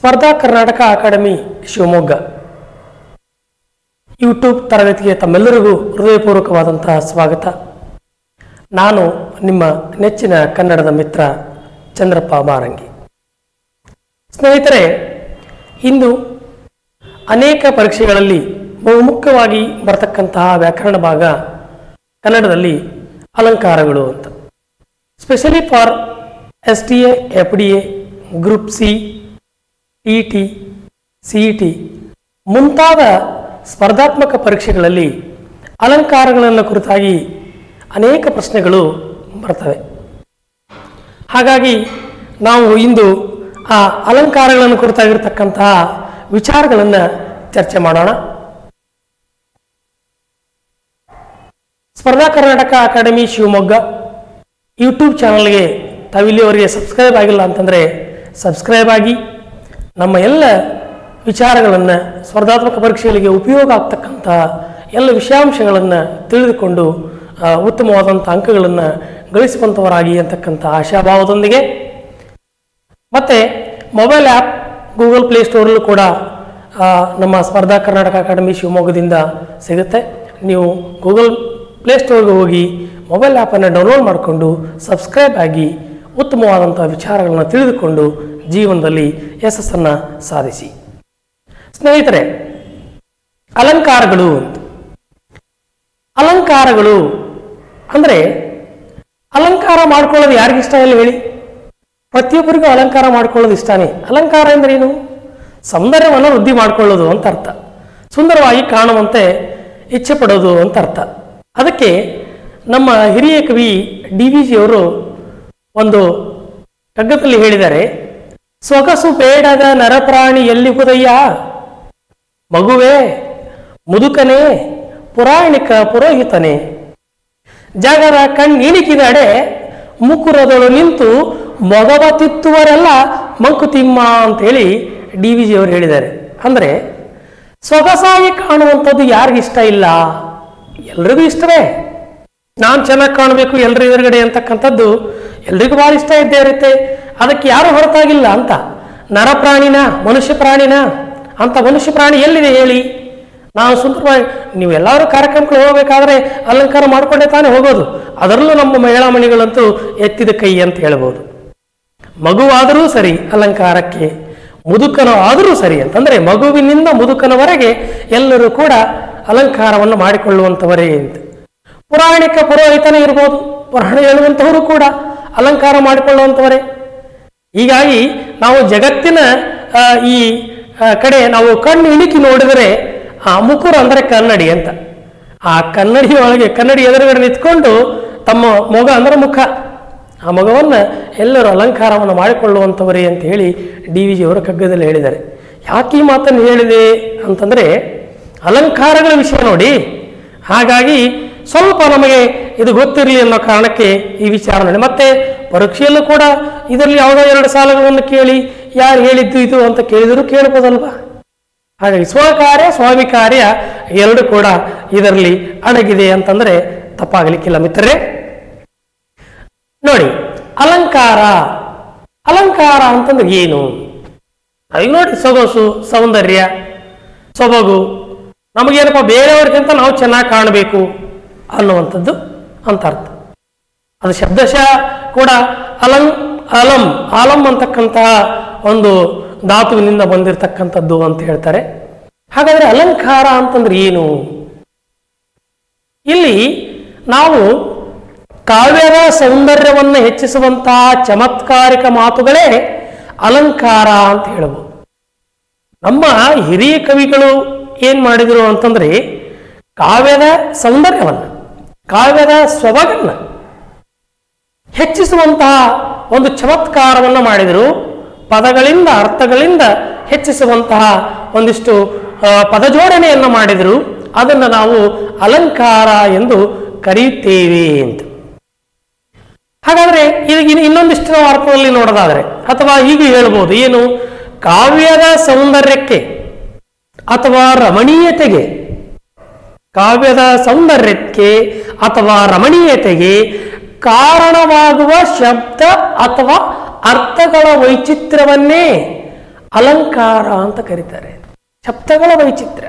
ಸ್ಪರ್ಧಾ Karnataka academy Shivamogga. YouTube ತರಗತಿಗೆ ತಮ್ಮೆಲ್ಲರಿಗೂ ಹೃದಯಪೂರ್ವಕವಾದಂತಹ ಸ್ವಾಗತ. ನಾನು ನಿಮ್ಮ ನೆಚ್ಚಿನ ಕನ್ನಡದ ಮಿತ್ರ ಚಂದ್ರಪ್ಪ ಬಾರಂಗಿ ಸ್ನೇಹಿತರೆ, ಇಂದು ಅನೇಕ ಪರೀಕ್ಷೆಗಳಲ್ಲಿ ಬಹುಮುಖ್ಯವಾಗಿ ಬರತಕ್ಕಂತಹ ವ್ಯಾಕರಣ ಭಾಗ ಕನ್ನಡದಲ್ಲಿ ಅಲಂಕಾರಗಳು ಅಂತ. Specially for S T A F D A group C T T C E T ಮುಂತಾದ ಸ್ಪರ್ಧಾತ್ಮಕ ಪರೀಕ್ಷೆಗಳಲ್ಲಿ ಅಲಂಕಾರಗಳನ್ನು ಕುರಿತಾಗಿ ಅನೇಕ ಪ್ರಶ್ನೆಗಳು ಬರ್ತವೆ. ಹಾಗಾಗಿ ನಾವು ಇಂದು ಆ ಅಲಂಕಾರಗಳನ್ನು ಕುರಿತಾಗಿರ್ತಕ್ಕಂತಹ ವಿಚಾರಗಳನ್ನು ಚರ್ಚೆ ಮಾಡೋಣ. ಸ್ಪರ್ಧಾ ಕರ್ನಾಟಕ ಅಕಾಡೆಮಿ ಶಿವಮೊಗ್ಗ ಯೂಟ್ಯೂಬ್ ಚಾನಲ್ಗೆ ತಾವಿಲ್ಲಿಯವರಿಗೆ ಸಬ್ಸ್ಕ್ರೈಬ್ ಆಗಿಲ್ಲ ಅಂತಂದರೆ ಸಬ್ಸ್ಕ್ರೈಬ್ ಆಗಿ ನಮ್ಮ ಎಲ್ಲ ವಿಚಾರಗಳನ್ನು ಸ್ಪರ್ಧಾತ್ಮಕ ಪರೀಕ್ಷೆಗಳಿಗೆ ಉಪಯೋಗ ಆಗ್ತಕ್ಕಂಥ ಎಲ್ಲ ವಿಷಯಾಂಶಗಳನ್ನು ತಿಳಿದುಕೊಂಡು ಉತ್ತಮವಾದಂಥ ಅಂಕಗಳನ್ನು ಗಳಿಸುವಂಥವರಾಗಿ ಅಂತಕ್ಕಂಥ ಆಶಾಭಾವದೊಂದಿಗೆ. ಮತ್ತು ಮೊಬೈಲ್ ಆ್ಯಪ್ ಗೂಗಲ್ ಪ್ಲೇ ಸ್ಟೋರಲ್ಲೂ ಕೂಡ ನಮ್ಮ ಸ್ಪರ್ಧಾ ಕರ್ನಾಟಕ ಅಕಾಡೆಮಿ ಶಿವಮೊಗ್ಗದಿಂದ ಸಿಗುತ್ತೆ. ನೀವು ಗೂಗಲ್ ಪ್ಲೇ ಸ್ಟೋರ್ಗೆ ಹೋಗಿ ಮೊಬೈಲ್ ಆ್ಯಪನ್ನು ಡೌನ್ಲೋಡ್ ಮಾಡಿಕೊಂಡು ಸಬ್ಸ್ಕ್ರೈಬ್ ಆಗಿ ಉತ್ತಮವಾದಂಥ ವಿಚಾರಗಳನ್ನು ತಿಳಿದುಕೊಂಡು ಜೀವನದಲ್ಲಿ ಯಶಸ್ಸನ್ನು ಸಾಧಿಸಿ. ಸ್ನೇಹಿತರೆ, ಅಲಂಕಾರಗಳು ಅಂತ. ಅಲಂಕಾರಗಳು ಅಂದರೆ ಅಲಂಕಾರ ಮಾಡ್ಕೊಳ್ಳೋದು ಯಾರಿಗಿಷ್ಟ ಇಲ್ಲ ಹೇಳಿ. ಪ್ರತಿಯೊಬ್ಬರಿಗೂ ಅಲಂಕಾರ ಮಾಡ್ಕೊಳ್ಳೋದು ಇಷ್ಟನೇ. ಅಲಂಕಾರ ಎಂದರೇನು? ಸೌಂದರ್ಯವನ್ನು ವೃದ್ಧಿ ಮಾಡ್ಕೊಳ್ಳೋದು ಅಂತ ಅರ್ಥ. ಸುಂದರವಾಗಿ ಕಾಣುವಂತೆ ಇಚ್ಛೆ ಪಡೋದು ಅಂತ ಅರ್ಥ. ಅದಕ್ಕೆ ನಮ್ಮ ಹಿರಿಯ ಕವಿ ಡಿ ವಿ ಜಿಯವರು ಒಂದು ಕಗ್ಗದಲ್ಲಿ ಹೇಳಿದ್ದಾರೆ. ಸೊಗಸು ಬೇಡದ ನರಪ್ರಾಣಿ ಎಲ್ಲಿಹುದಯ್ಯ ಮಗುವೇ, ಮುದುಕನೇ, ಪುರಾಣಿಕ ಪುರೋಹಿತನೇ. ಜಗರ ಕಣ್ಣಿಣಿಕಿದಡೆ ಮುಕುರದಳು ನಿಂತು ಮೊಗವ ತಿತ್ತುವರೆಲ್ಲ ಮಂಕುತಿಮ್ಮ ಅಂತೇಳಿ ಡಿ ವಿ ಜಿಯವರು ಹೇಳಿದ್ದಾರೆ. ಅಂದರೆ ಸೊಗಸಾಗಿ ಕಾಣುವಂಥದ್ದು ಯಾರಿಗಿಷ್ಟ ಇಲ್ಲ? ಎಲ್ರಿಗೂ ಇಷ್ಟವೇ. ನಾನು ಚೆನ್ನಾಗಿ ಕಾಣಬೇಕು ಎಲ್ಲರ ಎದುರುಗಡೆ ಅಂತಕ್ಕಂಥದ್ದು ಎಲ್ರಿಗೂ ಭಾಳ ಇಷ್ಟ ಇದ್ದೇ ಇರುತ್ತೆ. ಅದಕ್ಕೆ ಯಾರು ಹೊರತಾಗಿಲ್ಲ ಅಂತ. ನರಪ್ರಾಣಿನ ಮನುಷ್ಯ ಪ್ರಾಣಿನ ಅಂತ ಮನುಷ್ಯ ಪ್ರಾಣಿ ಎಲ್ಲಿದೆ ಹೇಳಿ? ನಾವು ಸುಂದರವಾಗಿ, ನೀವು ಎಲ್ಲರೂ ಕಾರ್ಯಕ್ರಮಕ್ಕೆ ಹೋಗಬೇಕಾದ್ರೆ ಅಲಂಕಾರ ಮಾಡಿಕೊಂಡೇ ತಾನೇ ಹೋಗೋದು. ಅದರಲ್ಲೂ ನಮ್ಮ ಮಹಿಳಾ ಮಣಿಗಳಂತೂ ಎತ್ತಿದ ಕೈ ಅಂತ ಹೇಳ್ಬೋದು. ಮಗುವಾದರೂ ಸರಿ ಅಲಂಕಾರಕ್ಕೆ, ಮುದುಕನ ಆದರೂ ಸರಿ ಅಂತಂದರೆ ಮಗುವಿನಿಂದ ಮುದುಕನವರೆಗೆ ಎಲ್ಲರೂ ಕೂಡ ಅಲಂಕಾರವನ್ನು ಮಾಡಿಕೊಳ್ಳುವಂಥವರೇ ಅಂತ. ಪುರಾಣಿಕ ಪುರೋಹಿತನೇ ಇರ್ಬೋದು, ಪುರಾಣ ಹೇಳುವಂಥವರು ಕೂಡ ಅಲಂಕಾರ ಮಾಡಿಕೊಳ್ಳುವಂಥವರೇ. ಹೀಗಾಗಿ ನಾವು ಜಗತ್ತಿನ ಈ ಕಡೆ ನಾವು ಕಣ್ಣು ಇಳಿಕಿ ನೋಡಿದರೆ, ಆ, ಮುಕುರ ಅಂದರೆ ಕನ್ನಡಿ ಅಂತ. ಆ ಕನ್ನಡಿ ಒಳಗೆ ಕನ್ನಡಿ ಎದುರುಗಡೆ ನಿಂತ್ಕೊಂಡು ತಮ್ಮ ಮೊಗ ಅಂದರೆ ಮುಖ. ಆ ಮಗವನ್ನು ಎಲ್ಲರೂ ಅಲಂಕಾರವನ್ನು ಮಾಡಿಕೊಳ್ಳುವಂಥವರೇ ಅಂತ ಹೇಳಿ ಡಿ ವಿ ಜಿಯವರು ಕಗ್ಗದಲ್ಲಿ ಹೇಳಿದ್ದಾರೆ. ಯಾಕೆ ಈ ಮಾತನ್ನು ಹೇಳಿದೆ ಅಂತಂದರೆ, ಅಲಂಕಾರಗಳ ವಿಷಯ ನೋಡಿ. ಹಾಗಾಗಿ ಸ್ವಲ್ಪ ನಮಗೆ ಇದು ಗೊತ್ತಿರಲಿ ಅನ್ನೋ ಕಾರಣಕ್ಕೆ ಈ ವಿಚಾರ ನೋಡಿ ಮತ್ತೆ ಪರೀಕ್ಷೆಯಲ್ಲೂ ಕೂಡ ಇದರಲ್ಲಿ ಯಾವುದೋ ಎರಡು ಸಾಲಗಳನ್ನು ಕೇಳಿ ಯಾರು ಹೇಳಿದ್ದು ಇದು ಅಂತ ಕೇಳಿದರೂ ಕೇಳ್ಬೋದಲ್ವಾ? ಹಾಗಾಗಿ ಸ್ವಕಾರ್ಯ, ಸ್ವಾಮಿ ಕಾರ್ಯ ಎರಡು ಕೂಡ ಇದರಲ್ಲಿ ಅಡಗಿದೆ ಅಂತಂದ್ರೆ ತಪ್ಪಾಗಲಿಕ್ಕಿಲ್ಲ ಮಿತ್ರರೇ. ನೋಡಿ, ಅಲಂಕಾರ. ಅಲಂಕಾರ ಅಂತಂದ್ರೆ ಏನು? ಈಗ ನೋಡಿ ಸೊಗಸು, ಸೌಂದರ್ಯ, ಸೊಬಗು. ನಮಗೇನಪ್ಪ ಬೇರೆಯವ್ರಿಗಿಂತ ನಾವು ಚೆನ್ನಾಗಿ ಕಾಣಬೇಕು ಅನ್ನುವಂಥದ್ದು ಅಂತ ಅರ್ಥ. ಅದು ಶಬ್ದಶಃ ಕೂಡ ಅಲಂ ಅಲಂ ಆಲಂ ಅಂತಕ್ಕಂತಹ ಒಂದು ಧಾತುವಿನಿಂದ ಬಂದಿರತಕ್ಕಂಥದ್ದು ಅಂತ ಹೇಳ್ತಾರೆ. ಹಾಗಾದ್ರೆ ಅಲಂಕಾರ ಅಂತಂದ್ರೆ ಏನು? ಇಲ್ಲಿ ನಾವು ಕಾವ್ಯದ ಸೌಂದರ್ಯವನ್ನು ಹೆಚ್ಚಿಸುವಂತಹ ಚಮತ್ಕಾರಿಕ ಮಾತುಗಳೇ ಅಲಂಕಾರ ಅಂತ ಹೇಳ್ಬೋದು. ನಮ್ಮ ಹಿರಿಯ ಕವಿಗಳು ಏನ್ ಮಾಡಿದರು ಅಂತಂದ್ರೆ ಕಾವ್ಯದ ಸೌಂದರ್ಯವನ್ನು, ಕಾವ್ಯದ ಸ್ವಭಾವವನ್ನು ಹೆಚ್ಚಿಸುವಂತಹ ಒಂದು ಚಮತ್ಕಾರವನ್ನು ಮಾಡಿದರು. ಪದಗಳಿಂದ, ಅರ್ಥಗಳಿಂದ ಹೆಚ್ಚಿಸುವಂತಹ ಒಂದಿಷ್ಟು ಪದ ಪದಜೋಡಣೆಯನ್ನು ಮಾಡಿದರು. ಅದನ್ನು ನಾವು ಅಲಂಕಾರ ಎಂದು ಕರೆಯುತ್ತೇವೆ ಅಂತ. ಹಾಗಾದರೆ ಇನ್ನೊಂದಿಷ್ಟು ನಾವು ಅರ್ಥದಲ್ಲಿ ನೋಡೋದಾದರೆ, ಅಥವಾ ಹೀಗೆ ಹೇಳ್ಬೋದು, ಏನು? ಕಾವ್ಯದ ಸೌಂದರ್ಯಕ್ಕೆ ಅಥವಾ ರಮಣೀಯತೆಗೆ. ಕಾವ್ಯದ ಸೌಂದರ್ಯಕ್ಕೆ ಅಥವಾ ರಮಣೀಯತೆಗೆ ಕಾರಣವಾಗುವ ಶಬ್ದ ಅಥವಾ ಅರ್ಥಗಳ ವೈಚಿತ್ರ್ಯವನ್ನೇ ಅಲಂಕಾರ ಅಂತ ಕರೀತಾರೆ. ಶಬ್ದಗಳ ವೈಚಿತ್ರ್ಯ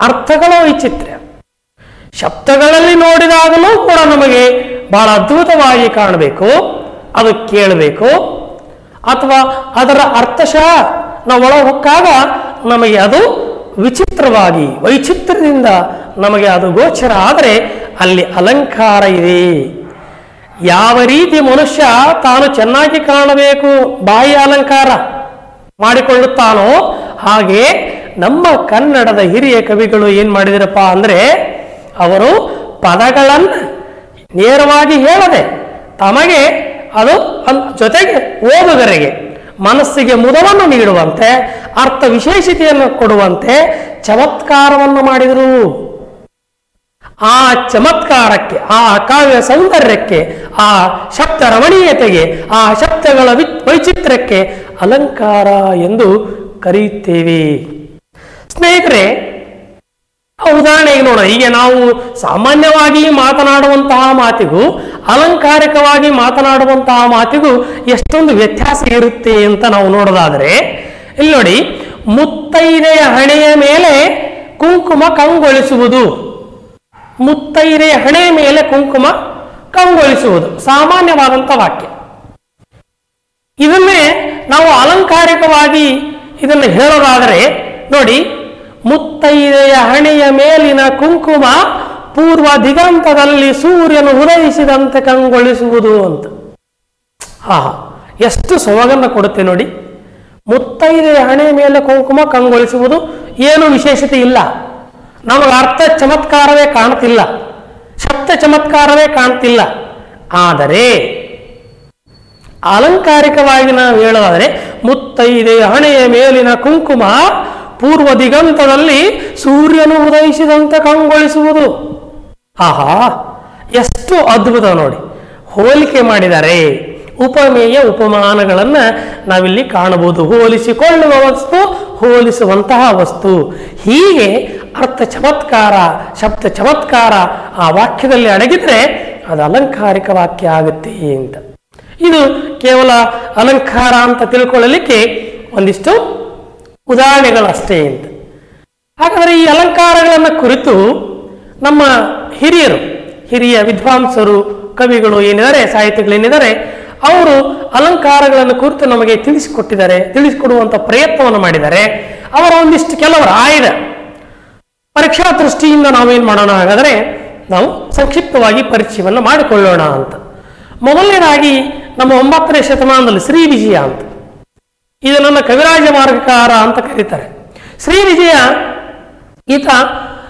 ಅರ್ಥಗಳ ವೈಚಿತ್ರ್ಯ ಶಬ್ದಗಳಲ್ಲಿ ನೋಡಿದಾಗಲೂ ಕೂಡ ನಮಗೆ ಬಹಳ ಅದ್ಭುತವಾಗಿ ಕಾಣಬೇಕು, ಅದು ಕೇಳಬೇಕು, ಅಥವಾ ಅದರ ಅರ್ಥಶಃ ನಾವು ಒಳ ಹೊಕ್ಕಾಗ ನಮಗೆ ಅದು ವಿಚಿತ್ರವಾಗಿ ವೈಚಿತ್ರ್ಯದಿಂದ ನಮಗೆ ಅದು ಗೋಚರ ಆದರೆ ಅಲ್ಲಿ ಅಲಂಕಾರ ಇದೆ. ಯಾವ ರೀತಿ ಮನುಷ್ಯ ತಾನು ಚೆನ್ನಾಗಿ ಕಾಣಬೇಕು, ಬಾಯಿ ಅಲಂಕಾರ ಮಾಡಿಕೊಳ್ಳುತ್ತಾನೋ ಹಾಗೆ ನಮ್ಮ ಕನ್ನಡದ ಹಿರಿಯ ಕವಿಗಳು ಏನ್ ಮಾಡಿದರಪ್ಪ ಅಂದ್ರೆ, ಅವರು ಪದಗಳನ್ನು ನೇರವಾಗಿ ಹೇಳದೆ ತಮಗೆ ಅದು ಜೊತೆಗೆ ಓದುಗರಿಗೆ ಮನಸ್ಸಿಗೆ ಮುದವನ್ನು ನೀಡುವಂತೆ ಅರ್ಥ ವಿಶೇಷತೆಯನ್ನು ಕೊಡುವಂತೆ ಚಮತ್ಕಾರವನ್ನು ಮಾಡಿದರು. ಆ ಚಮತ್ಕಾರಕ್ಕೆ, ಆ ಕಾವ್ಯ ಸೌಂದರ್ಯಕ್ಕೆ, ಆ ಶಬ್ದ ರಮಣೀಯತೆಗೆ, ಆ ಶಬ್ದಗಳ ವಿ- ವೈಚಿತ್ರ್ಯಕ್ಕೆ ಅಲಂಕಾರ ಎಂದು ಕರೆಯುತ್ತೇವೆ. ಸ್ನೇಹಿತರೆ ಉದಾಹರಣೆಗೆ ನೋಡೋಣ. ಈಗ ನಾವು ಸಾಮಾನ್ಯವಾಗಿ ಮಾತನಾಡುವಂತಹ ಮಾತಿಗೂ, ಅಲಂಕಾರಿಕವಾಗಿ ಮಾತನಾಡುವಂತಹ ಮಾತಿಗೂ ಎಷ್ಟೊಂದು ವ್ಯತ್ಯಾಸ ಇರುತ್ತೆ ಅಂತ ನಾವು ನೋಡೋದಾದರೆ, ಇಲ್ಲಿ ನೋಡಿ, ಮುತ್ತೈದೆಯ ಹಣೆಯ ಮೇಲೆ ಕುಂಕುಮ ಕಂಗೊಳಿಸುವುದು. ಮುತ್ತೈದೆಯ ಹಣೆಯ ಮೇಲೆ ಕುಂಕುಮ ಕಂಗೊಳಿಸುವುದು ಸಾಮಾನ್ಯವಾದಂಥ ವಾಕ್ಯ. ಇದನ್ನೇ ನಾವು ಅಲಂಕಾರಿಕವಾಗಿ ಇದನ್ನು ಹೇಳೋದಾದರೆ, ನೋಡಿ, ಮುತ್ತೈದೆಯ ಹಣೆಯ ಮೇಲಿನ ಕುಂಕುಮ ಪೂರ್ವ ದಿಗಂತದಲ್ಲಿ ಸೂರ್ಯನು ಉದಯಿಸಿದಂತೆ ಕಂಗೊಳಿಸುವುದು ಅಂತ. ಹಾ ಎಷ್ಟು ಸೊಗನ್ನ ಕೊಡುತ್ತೆ ನೋಡಿ. ಮುತ್ತೈದೆಯ ಹಣೆಯ ಮೇಲೆ ಕುಂಕುಮ ಕಂಗೊಳಿಸುವುದು ಏನು ವಿಶೇಷತೆ ಇಲ್ಲ. ನಮಗೆ ಅರ್ಥ ಚಮತ್ಕಾರವೇ ಕಾಣ್ತಿಲ್ಲ ಶಬ್ದ ಚಮತ್ಕಾರವೇ ಕಾಣ್ತಿಲ್ಲ. ಆದರೆ, ಅಲಂಕಾರಿಕವಾಗಿ ನಾವು ಹೇಳೋದಾದರೆ ಮುತ್ತೈದೆ ಹಣೆಯ ಮೇಲಿನ ಕುಂಕುಮ ಪೂರ್ವ ದಿಗಂತದಲ್ಲಿ ಸೂರ್ಯನು ಉದಯಿಸಿದಂತೆ ಕಂಗೊಳಿಸುವುದು. ಆಹಾ, ಎಷ್ಟು ಅದ್ಭುತ ನೋಡಿ. ಹೋಲಿಕೆ ಮಾಡಿದರೆ, ಉಪಮೇಯ ಉಪಮಾನಗಳನ್ನು ನಾವಿಲ್ಲಿ ಕಾಣಬಹುದು. ಹೋಲಿಸಿಕೊಳ್ಳುವ ವಸ್ತು ಹೋಲಿಸುವಂತಹ ವಸ್ತು. ಹೀಗೆ ಅರ್ಥ ಚಮತ್ಕಾರ, ಶಬ್ದ ಚಮತ್ಕಾರ ಆ ವಾಕ್ಯದಲ್ಲಿ ಅಡಗಿದ್ರೆ ಅದು ಅಲಂಕಾರಿಕ ವಾಕ್ಯ ಆಗುತ್ತೆ ಅಂತ. ಇದು ಕೇವಲ ಅಲಂಕಾರ ಅಂತ ತಿಳ್ಕೊಳ್ಳಲಿಕ್ಕೆ ಒಂದಿಷ್ಟು ಉದಾಹರಣೆಗಳಷ್ಟೇ ಅಂತ. ಹಾಗಾದರೆ ಈ ಅಲಂಕಾರಗಳನ್ನು ಕುರಿತು ನಮ್ಮ ಹಿರಿಯರು, ಹಿರಿಯ ವಿದ್ವಾಂಸರು, ಕವಿಗಳು ಏನಿದ್ದಾರೆ ಸಾಹಿತಿಗಳೇನಿದ್ದಾರೆ ಅವರು ಅಲಂಕಾರಗಳನ್ನು ಕುರಿತು ನಮಗೆ ತಿಳಿಸಿಕೊಟ್ಟಿದ್ದಾರೆ ತಿಳಿಸಿಕೊಡುವಂಥ ಪ್ರಯತ್ನವನ್ನು ಮಾಡಿದ್ದಾರೆ. ಅವರ ಒಂದಿಷ್ಟು ಕೆಲವರು ಆಯ್ದ. ಪರೀಕ್ಷಾ ದೃಷ್ಟಿಯಿಂದ ನಾವೇನು ಮಾಡೋಣ ಹಾಗಾದರೆ ನಾವು ಸಂಕ್ಷಿಪ್ತವಾಗಿ ಪರಿಚಯವನ್ನು ಮಾಡಿಕೊಳ್ಳೋಣ ಅಂತ. ಮೊದಲನೇದಾಗಿ ನಮ್ಮ ಒಂಬತ್ತನೇ ಶತಮಾನದಲ್ಲಿ ಶ್ರೀ ವಿಜಯ ಅಂತ. ಇದು ನನ್ನ ಕವಿರಾಜ ಮಾರ್ಗಕಾರ ಅಂತ ಕರೀತಾರೆ. ಶ್ರೀ ವಿಜಯ ಈತ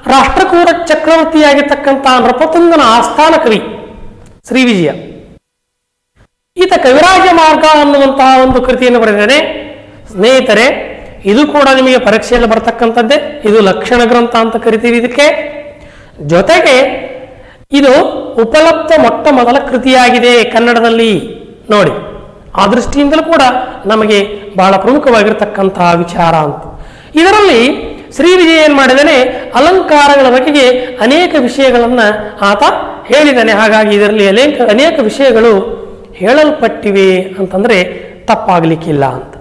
ರಾಷ್ಟ್ರಕೂಟ ಚಕ್ರವರ್ತಿಯಾಗಿರ್ತಕ್ಕಂಥ ನೃಪತುಂಗನ ಆಸ್ಥಾನ ಕವಿ. ಶ್ರೀ ವಿಜಯ. ಈತ ಕವಿರಾಜ ಮಾರ್ಗ ಅನ್ನುವಂತಹ ಒಂದು ಕೃತಿಯನ್ನು ಬರೆದಿದ್ದಾನೆ ಸ್ನೇಹಿತರೆ, ಇದು ಕೂಡ ನಿಮಗೆ ಪರೀಕ್ಷೆಯಲ್ಲಿ ಬರ್ತಕ್ಕಂಥದ್ದೇ. ಇದು ಲಕ್ಷಣ ಗ್ರಂಥ ಅಂತ ಕರಿತೀವಿ ಇದಕ್ಕೆ. ಜೊತೆಗೆ, ಇದು ಉಪಲಬ್ಧ ಮೊಟ್ಟ ಮೊದಲ ಕೃತಿಯಾಗಿದೆ ಕನ್ನಡದಲ್ಲಿ. ನೋಡಿ, ಆ ದೃಷ್ಟಿಯಿಂದಲೂ ಕೂಡ ನಮಗೆ ಬಹಳ ಪ್ರಮುಖವಾಗಿರ್ತಕ್ಕಂತಹ ವಿಚಾರ ಅಂತ. ಇದರಲ್ಲಿ ಶ್ರೀ ವಿಜಯ ಏನ್ ಮಾಡಿದಾನೆ ಅಲಂಕಾರಗಳ ಬಗೆಗೆ ಅನೇಕ ವಿಷಯಗಳನ್ನ ಆತ ಹೇಳಿದ್ದಾನೆ. ಹಾಗಾಗಿ ಇದರಲ್ಲಿ ಅನೇಕ ಅನೇಕ ವಿಷಯಗಳು ಹೇಳಲ್ಪಟ್ಟಿವೆ ಅಂತಂದ್ರೆ ತಪ್ಪಾಗ್ಲಿಕ್ಕಿಲ್ಲ ಅಂತ.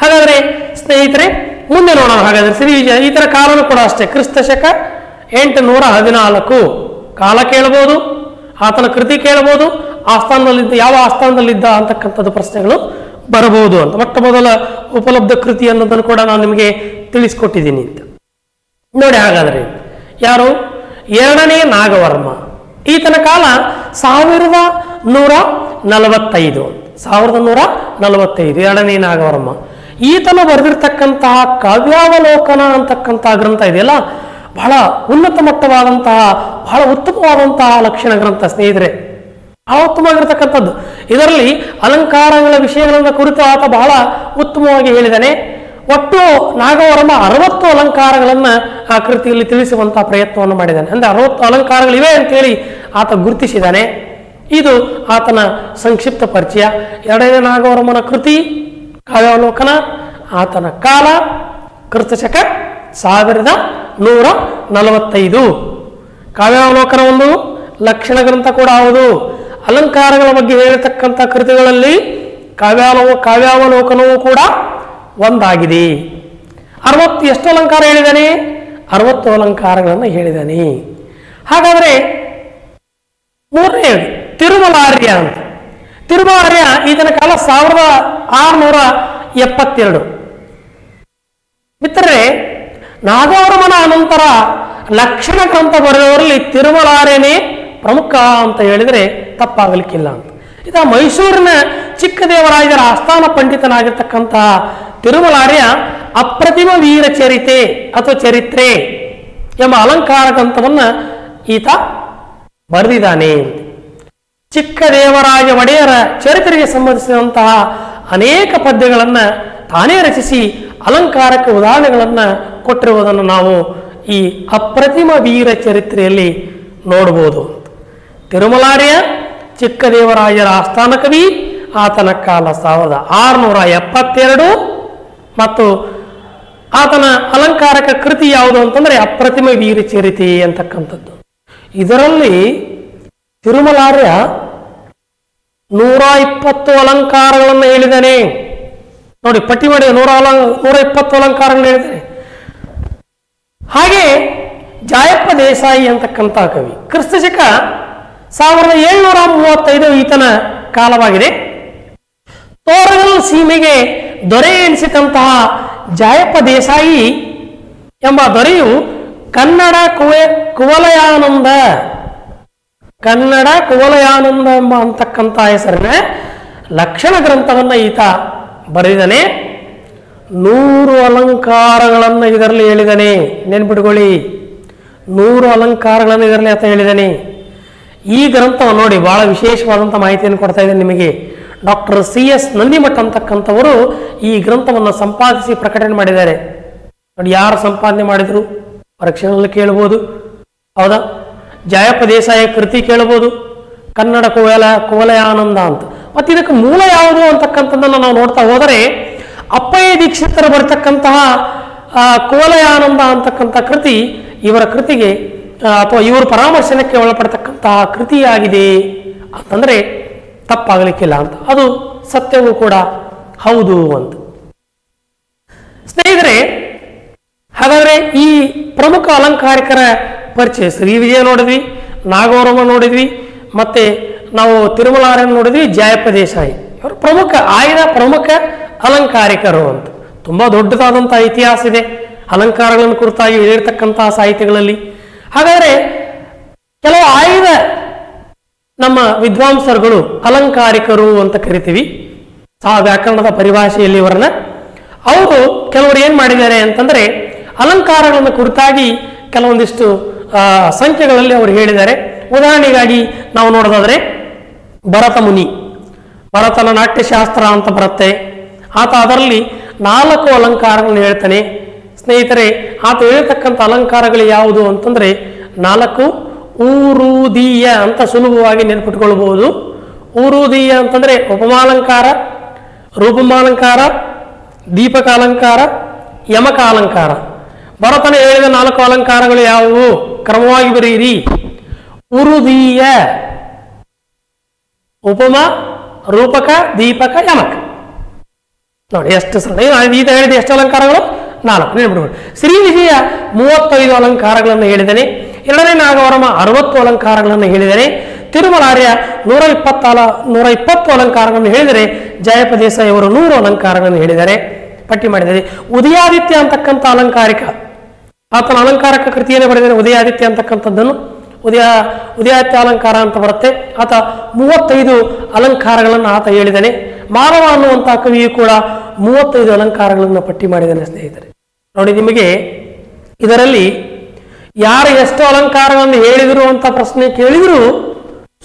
ಹಾಗಾದ್ರೆ ಸ್ನೇಹಿತರೆ, ಮುಂದೆ ನೋಡೋಣ ಹಾಗಾದ್ರೆ ಶ್ರೀ ಈ ತರ ಕಾಲನೂ ಕೂಡ ಅಷ್ಟೇ. ಕ್ರಿಸ್ತ ಶಕ ಎಂಟುನೂರ ಹದಿನಾಲ್ಕು ಕಾಲ ಕೇಳಬಹುದು, ಆತನ ಕೃತಿ ಕೇಳಬಹುದು, ಆಸ್ಥಾನದಲ್ಲಿದ್ದ ಯಾವ ಆಸ್ಥಾನದಲ್ಲಿದ್ದ ಅಂತಕ್ಕಂಥದ್ದು ಪ್ರಶ್ನೆಗಳು ಬರಬಹುದು ಅಂತ. ಮೊಟ್ಟ ಮೊದಲ ಉಪಲಬ್ಧ ಕೃತಿ ಅನ್ನೋದನ್ನು ಕೂಡ ನಾನು ನಿಮಗೆ ತಿಳಿಸ್ಕೊಟ್ಟಿದ್ದೀನಿ ಅಂತ. ನೋಡಿ ಹಾಗಾದ್ರೆ, ಯಾರು? ಎರಡನೇ ನಾಗವರ್ಮ. ಈತನ ಕಾಲ ಸಾವಿರದ ನೂರ ನಲವತ್ತೈದು. ಸಾವಿರದ ನೂರ ನಲವತ್ತೈದು. ಎರಡನೇ ನಾಗವರ್ಮ. ಈತನು ಬರೆದಿರ್ತಕ್ಕಂತಹ ಕಾವ್ಯಾವಲೋಕನ ಅಂತಕ್ಕಂತಹ ಗ್ರಂಥ ಇದೆಯಲ್ಲ? ಬಹಳ ಉನ್ನತ ಮಟ್ಟವಾದಂತಹ, ಬಹಳ ಉತ್ತಮವಾದಂತಹ ಲಕ್ಷಣ ಗ್ರಂಥ ಸ್ನೇಹಿತರೆ. ಆ ಉತ್ತಮವಾಗಿರ್ತಕ್ಕಂಥದ್ದು ಇದರಲ್ಲಿ ಅಲಂಕಾರಗಳ ವಿಷಯಗಳನ್ನ ಕುರಿತು ಆತ ಬಹಳ ಉತ್ತಮವಾಗಿ ಹೇಳಿದಾನೆ. ಒಟ್ಟು ನಾಗವರ್ಮ ಅರವತ್ತು ಅಲಂಕಾರಗಳನ್ನ ಆ ಕೃತಿಯಲ್ಲಿ ತಿಳಿಸುವಂತಹ ಪ್ರಯತ್ನವನ್ನು ಮಾಡಿದ್ದಾನೆ ಅಂದ್ರೆ ಅರವತ್ತು ಅಲಂಕಾರಗಳಿವೆ ಅಂತೇಳಿ ಆತ ಗುರುತಿಸಿದ್ದಾನೆ ಇದು ಆತನ ಸಂಕ್ಷಿಪ್ತ ಪರಿಚಯ. ಎರಡನೇ ನಾಗವರ್ಮನ ಕೃತಿ, ಕಾವ್ಯಾವಲೋಕನ, ಆತನ ಕಾಲ ಕೃತಶಕ ಸಾವಿರದ ನೂರ ನಲವತ್ತೈದು. ಕಾವ್ಯಾವಲೋಕನ ಒಂದು ಲಕ್ಷಣ ಗ್ರಂಥ ಕೂಡ ಹೌದು. ಅಲಂಕಾರಗಳ ಬಗ್ಗೆ ಹೇಳಿರ್ತಕ್ಕಂಥ ಕೃತಿಗಳಲ್ಲಿ ಕಾವ್ಯಾಲೋ, ಕಾವ್ಯಾವಲೋಕನವೂ ಕೂಡ ಒಂದಾಗಿದೆ. ಅರವತ್ತು ಎಷ್ಟು ಅಲಂಕಾರ ಹೇಳಿದಾನೆ? ಅರವತ್ತು ಅಲಂಕಾರಗಳನ್ನು ಹೇಳಿದಾನೆ. ಹಾಗಾದರೆ ಮೂರನೇ ತಿರುಮಲಾರ್ಯ ಅಂತ. ತಿರುಮಲಾರ್ಯ ಈತನ ಕಾಲ ಸಾವಿರದ ಆರುನೂರ ಎಪ್ಪತ್ತೆರಡು. ಮಿತ್ರರೇ ನಾಗವರ್ಮನ ಅನಂತರ ಲಕ್ಷಣ ಗ್ರಂಥ ಬರೆದವರಲ್ಲಿ ತಿರುಮಲಾರ್ಯನೇ ಪ್ರಮುಖ ಅಂತ ಹೇಳಿದರೆ ತಪ್ಪಾಗಲಿಕ್ಕಿಲ್ಲ ಅಂತ. ಇದ ಮೈಸೂರಿನ ಚಿಕ್ಕದೇವರಾಜರ ಆಸ್ಥಾನ ಪಂಡಿತನಾಗಿರ್ತಕ್ಕಂತಹ ತಿರುಮಲಾರ್ಯ ಅಪ್ರತಿಮ ವೀರ ಚರಿತೆ ಅಥವಾ ಚರಿತ್ರೆ ಎಂಬ ಅಲಂಕಾರ ಗ್ರಂಥವನ್ನು ಈತ ಬರೆದಿದ್ದಾನೆ ಚಿಕ್ಕದೇವರಾಜ ಒಡೆಯರ ಚರಿತ್ರೆಗೆ ಸಂಬಂಧಿಸಿದಂತಹ ಅನೇಕ ಪದ್ಯಗಳನ್ನು ತಾನೇ ರಚಿಸಿ ಅಲಂಕಾರಕ್ಕೆ ಉದಾಹರಣೆಗಳನ್ನು ಕೊಟ್ಟಿರುವುದನ್ನು ನಾವು ಈ ಅಪ್ರತಿಮ ವೀರ ಚರಿತ್ರೆಯಲ್ಲಿ ನೋಡಬಹುದು. ತಿರುಮಲಾರ್ಯ ಚಿಕ್ಕದೇವರಾಜರ ಆಸ್ಥಾನ ಕವಿ ಆತನ ಕಾಲ ಸಾವಿರದ ಆರುನೂರ ಎಪ್ಪತ್ತೆರಡು ಮತ್ತು ಆತನ ಅಲಂಕಾರಕ ಕೃತಿ ಯಾವುದು ಅಂತಂದ್ರೆ ಅಪ್ರತಿಮ ವೀರ ಚರಿತೆ ಅಂತಕ್ಕಂಥದ್ದು. ಇದರಲ್ಲಿ ತಿರುಮಲಾರ್ಯ ನೂರ ಇಪ್ಪತ್ತು ಅಲಂಕಾರಗಳನ್ನು ಹೇಳಿದ್ದಾನೆ. ನೋಡಿ ಪಟ್ಟಿ ಮಾಡಿ ನೂರ ಅಲ ನೂರ ಇಪ್ಪತ್ತು ಅಲಂಕಾರಗಳನ್ನು ಹೇಳಿದ್ದಾನೆ. ಹಾಗೆ ಜಾಯಪ್ಪ ದೇಸಾಯಿ ಅಂತಕ್ಕಂಥ ಕವಿ, ಕ್ರಿಸ್ತಶಕ ಸಾವಿರದ ಏಳ್ನೂರ ಮೂವತ್ತೈದು ಈತನ ಕಾಲವಾಗಿದೆ. ತೋರಗಲ್ ಸೀಮೆಗೆ ದೊರೆ ಎನಿಸಿದಂತಹ ಜಾಯಪ್ಪ ದೇಸಾಯಿ ಎಂಬ ದೊರೆಯು ಕನ್ನಡ ಕುವೆ, ಕುವಲಯಾನಂದ ಕನ್ನಡ ಕುವಲಯಾನಂದ ಎಂಬ ಅಂತಕ್ಕಂಥ ಹೆಸರಿನ ಲಕ್ಷಣ ಗ್ರಂಥವನ್ನು ಈತ ಬರೆದಿದ್ದಾನೆ. ನೂರು ಅಲಂಕಾರಗಳನ್ನು ಇದರಲ್ಲಿ ಹೇಳಿದ್ದಾನೆ. ನೆನ್ಪಿಟ್ಕೊಳ್ಳಿ. ನೂರು ಅಲಂಕಾರಗಳನ್ನು ಇದರಲ್ಲಿ ಆತ ಹೇಳಿದ್ದಾನೆ. ಈ ಗ್ರಂಥವನ್ನು ನೋಡಿ ಬಹಳ ವಿಶೇಷವಾದಂಥ ಮಾಹಿತಿಯನ್ನು ಕೊಡ್ತಾ ಇದ್ದೇನೆ ನಿಮಗೆ. ಡಾಕ್ಟರ್ ಸಿ ಎಸ್ ನಂದಿಮಠ ಅಂತಕ್ಕಂಥವರು ಈ ಗ್ರಂಥವನ್ನು ಸಂಪಾದಿಸಿ ಪ್ರಕಟಣೆ ಮಾಡಿದ್ದಾರೆ. ನೋಡಿ ಯಾರು ಸಂಪಾದನೆ ಮಾಡಿದರು? ಪರೀಕ್ಷೆಗಳಲ್ಲಿ ಕೇಳ್ಬೋದು. ಹೌದಾ? ಜಯಪ್ಪ ದೇಸಾಯ ಕೃತಿ ಕೇಳ್ಬೋದು. ಕನ್ನಡ ಕುವಲ, ಕುವಲಯಾನಂದ ಅಂತ. ಮತ್ತೆ ಇದಕ್ಕೆ ಮೂಲ ಯಾವುದು ಅಂತಕ್ಕಂಥದ್ದನ್ನು ನಾವು ನೋಡ್ತಾ ಹೋದರೆ, ಅಪ್ಪಯ್ಯ ದೀಕ್ಷಿತರು ಬರ್ತಕ್ಕಂತಹ ಕುವಲಯಾನಂದ ಅಂತಕ್ಕಂಥ ಕೃತಿ ಇವರ ಕೃತಿಗೆ ಅಥವಾ ಇವರ ಪರಾಮರ್ಶನಕ್ಕೆ ಒಳಪಡ್ತಕ್ಕಂತಹ ಕೃತಿಯಾಗಿದೆ ಅಂತಂದ್ರೆ ತಪ್ಪಾಗಲಿಕ್ಕಿಲ್ಲ ಅಂತ. ಅದು ಸತ್ಯವೂ ಕೂಡ ಹೌದು ಅಂತ. ಸ್ನೇಹಿತರೆ, ಹಾಗಾದ್ರೆ ಈ ಪ್ರಮುಖ ಅಲಂಕಾರಿಕರ ಪರಿಚಯ ಶ್ರೀ ವಿಜಯ ನೋಡಿದ್ವಿ ನಾಗವರಮ ನೋಡಿದ್ವಿ, ಮತ್ತೆ ನಾವು ತಿರುಮಲಾರನ್ ನೋಡಿದ್ವಿ ಜಯಪ್ರದೇಶಾಯಿ ಇವರು ಪ್ರಮುಖ, ಆಯ್ದ ಪ್ರಮುಖ ಅಲಂಕಾರಿಕರು ಅಂತ. ತುಂಬ ದೊಡ್ಡದಾದಂಥ ಇತಿಹಾಸ ಇದೆ. ಅಲಂಕಾರಗಳನ್ನು ಕುರಿತಾಗಿ ಹೇಳಿರ್ತಕ್ಕಂತಹ ಸಾಹಿತ್ಯಗಳಲ್ಲಿ. ಹಾಗಾದರೆ ಕೆಲವು ಆಯ್ದ ನಮ್ಮ ವಿದ್ವಾಂಸರುಗಳು ಅಲಂಕಾರಿಕರು ಅಂತ ಕರಿತೀವಿ. ಆ ವ್ಯಾಕರಣದ ಪರಿಭಾಷೆಯಲ್ಲಿ ಇವರನ್ನ. ಅವರು ಕೆಲವರು ಏನ್ ಮಾಡಿದ್ದಾರೆ ಅಂತಂದ್ರೆ ಅಲಂಕಾರಗಳನ್ನು ಕುರಿತಾಗಿ ಕೆಲವೊಂದಿಷ್ಟು ಸಂಖ್ಯೆಗಳಲ್ಲಿ ಅವರು ಹೇಳಿದ್ದಾರೆ. ಉದಾಹರಣೆಗಾಗಿ ನಾವು ನೋಡೋದಾದ್ರೆ ಭರತ ಮುನಿ ಭರತನ ನಾಟ್ಯಶಾಸ್ತ್ರ ಅಂತ ಬರುತ್ತೆ. ಆತ ಅದರಲ್ಲಿ ನಾಲ್ಕು ಅಲಂಕಾರಗಳನ್ನು ಹೇಳ್ತಾನೆ. ಸ್ನೇಹಿತರೆ, ಆತ ಹೇಳ್ತಕ್ಕಂಥ ಅಲಂಕಾರಗಳು ಯಾವುದು ಅಂತಂದ್ರೆ ನಾಲ್ಕು ಊರೂದೀಯ ಅಂತ ಸುಲಭವಾಗಿ ನೆನಪಿಟ್ಕೊಳ್ಬಹುದು. ಊರೂದೀಯ ಅಂತಂದ್ರೆ ಉಪಮಾಲಂಕಾರ, ರೂಪಮಾಲಂಕಾರ ಯಮಕ ಅಲಂಕಾರ ಭರತನ ಹೇಳಿದ ನಾಲ್ಕು ಅಲಂಕಾರಗಳು ಯಾವುವು? ಕ್ರಮವಾಗಿ ಬರೆಯಿರಿ. ಉರುದೀಯ, ಉಪಮ, ರೂಪಕ, ದೀಪಕ, ಯಮಕ. ನೋಡಿ, ಎಷ್ಟು ಈತ ಹೇಳಿದ ಎಷ್ಟು ಅಲಂಕಾರಗಳು? ನಾಲ್ಕು. ನೆನ್ಬಿಡ್ಬೋದು ಶ್ರೀ ವಿಜಯ ಮೂವತ್ತೈದು ಅಲಂಕಾರಗಳನ್ನು ಹೇಳಿದನೆ ಎರಡನೇ ನಾಗವರಮ ಅರವತ್ತು ಅಲಂಕಾರಗಳನ್ನು ಹೇಳಿದರೆ ತಿರುಮಲಾರ್ಯ ನೂರ ಇಪ್ಪತ್ತಾಲ ನೂರ ಇಪ್ಪತ್ತು ಅಲಂಕಾರಗಳನ್ನು ಹೇಳಿದರೆ ಜಯಪ್ರದೇಶ ಇವರು ನೂರು ಅಲಂಕಾರಗಳನ್ನು ಹೇಳಿದ್ದಾರೆ. ಪಟ್ಟಿ ಮಾಡಿದರೆ ಉದಯಾದಿತ್ಯ ಅಂತಕ್ಕಂಥ ಅಲಂಕಾರಿಕ ಆತನ ಅಲಂಕಾರಕ ಕೃತಿಯನ್ನು ಬರೆದಿದ್ದಾರೆ ಉದಯಾದಿತ್ಯ ಅಂತಕ್ಕಂಥದ್ದನ್ನು. ಉದಯ, ಉದಯಾದಿತ್ಯ ಅಲಂಕಾರ ಅಂತ ಬರುತ್ತೆ. ಆತ ಮೂವತ್ತೈದು ಅಲಂಕಾರಗಳನ್ನು ಆತ ಹೇಳಿದ್ದಾನೆ ಮಾನವ ಅನ್ನುವಂತಹ ಕವಿಯು ಕೂಡ ಮೂವತ್ತೈದು ಅಲಂಕಾರಗಳನ್ನು ಪಟ್ಟಿ ಮಾಡಿದ್ದಾನೆ ಸ್ನೇಹಿತರೆ. ನೋಡಿ ನಿಮಗೆ ಇದರಲ್ಲಿ ಯಾರು ಎಷ್ಟು ಅಲಂಕಾರಗಳನ್ನು ಹೇಳಿದರು ಅಂತ ಪ್ರಶ್ನೆ ಕೇಳಿದರೂ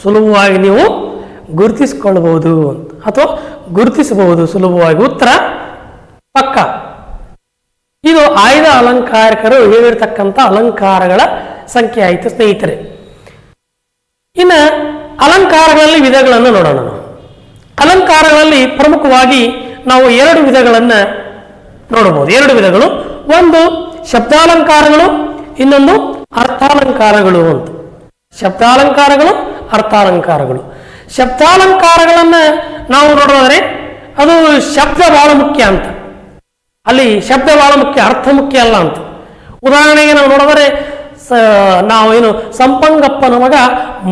ಸುಲಭವಾಗಿ ನೀವು ಗುರುತಿಸಿಕೊಳ್ಳಬಹುದು ಅಥವಾ ಗುರುತಿಸಬಹುದು ಸುಲಭವಾಗಿ. ಉತ್ತರ ಪಕ್ಕ. ಇದು ಆಯ್ದ ಅಲಂಕಾರಿಕರು ಹೇಳಿರ್ತಕ್ಕಂಥ ಅಲಂಕಾರಗಳ ಸಂಖ್ಯೆ ಆಯಿತು ಸ್ನೇಹಿತರೆ. ಇನ್ನು ಅಲಂಕಾರಗಳಲ್ಲಿ ವಿಧಗಳನ್ನು ನೋಡೋಣ ನಾವು. ಅಲಂಕಾರಗಳಲ್ಲಿ ಪ್ರಮುಖವಾಗಿ ನಾವು ಎರಡು ವಿಧಗಳನ್ನು ನೋಡಬಹುದು. ಎರಡು ವಿಧಗಳು. ಒಂದು ಶಬ್ದಾಲಂಕಾರಗಳು, ಇನ್ನೊಂದು ಅರ್ಥಾಲಂಕಾರಗಳು ಅಂತ. ಶಬ್ದಾಲಂಕಾರಗಳು, ಅರ್ಥಾಲಂಕಾರಗಳು. ಶಬ್ದಾಲಂಕಾರಗಳನ್ನು ನಾವು ನೋಡೋದಾದ್ರೆ ಅದು ಶಬ್ದ ಬಹಳ ಮುಖ್ಯ ಅಂತ. ಅಲ್ಲಿ ಶಬ್ದ ಬಹಳ ಮುಖ್ಯ, ಅರ್ಥ ಮುಖ್ಯ ಅಲ್ಲ ಅಂತ. ಉದಾಹರಣೆಗೆ ನಾವು ನೋಡಿದರೆ, ಸ ನಾವೇನು ಸಂಪಂಗಪ್ಪನ ಮಗ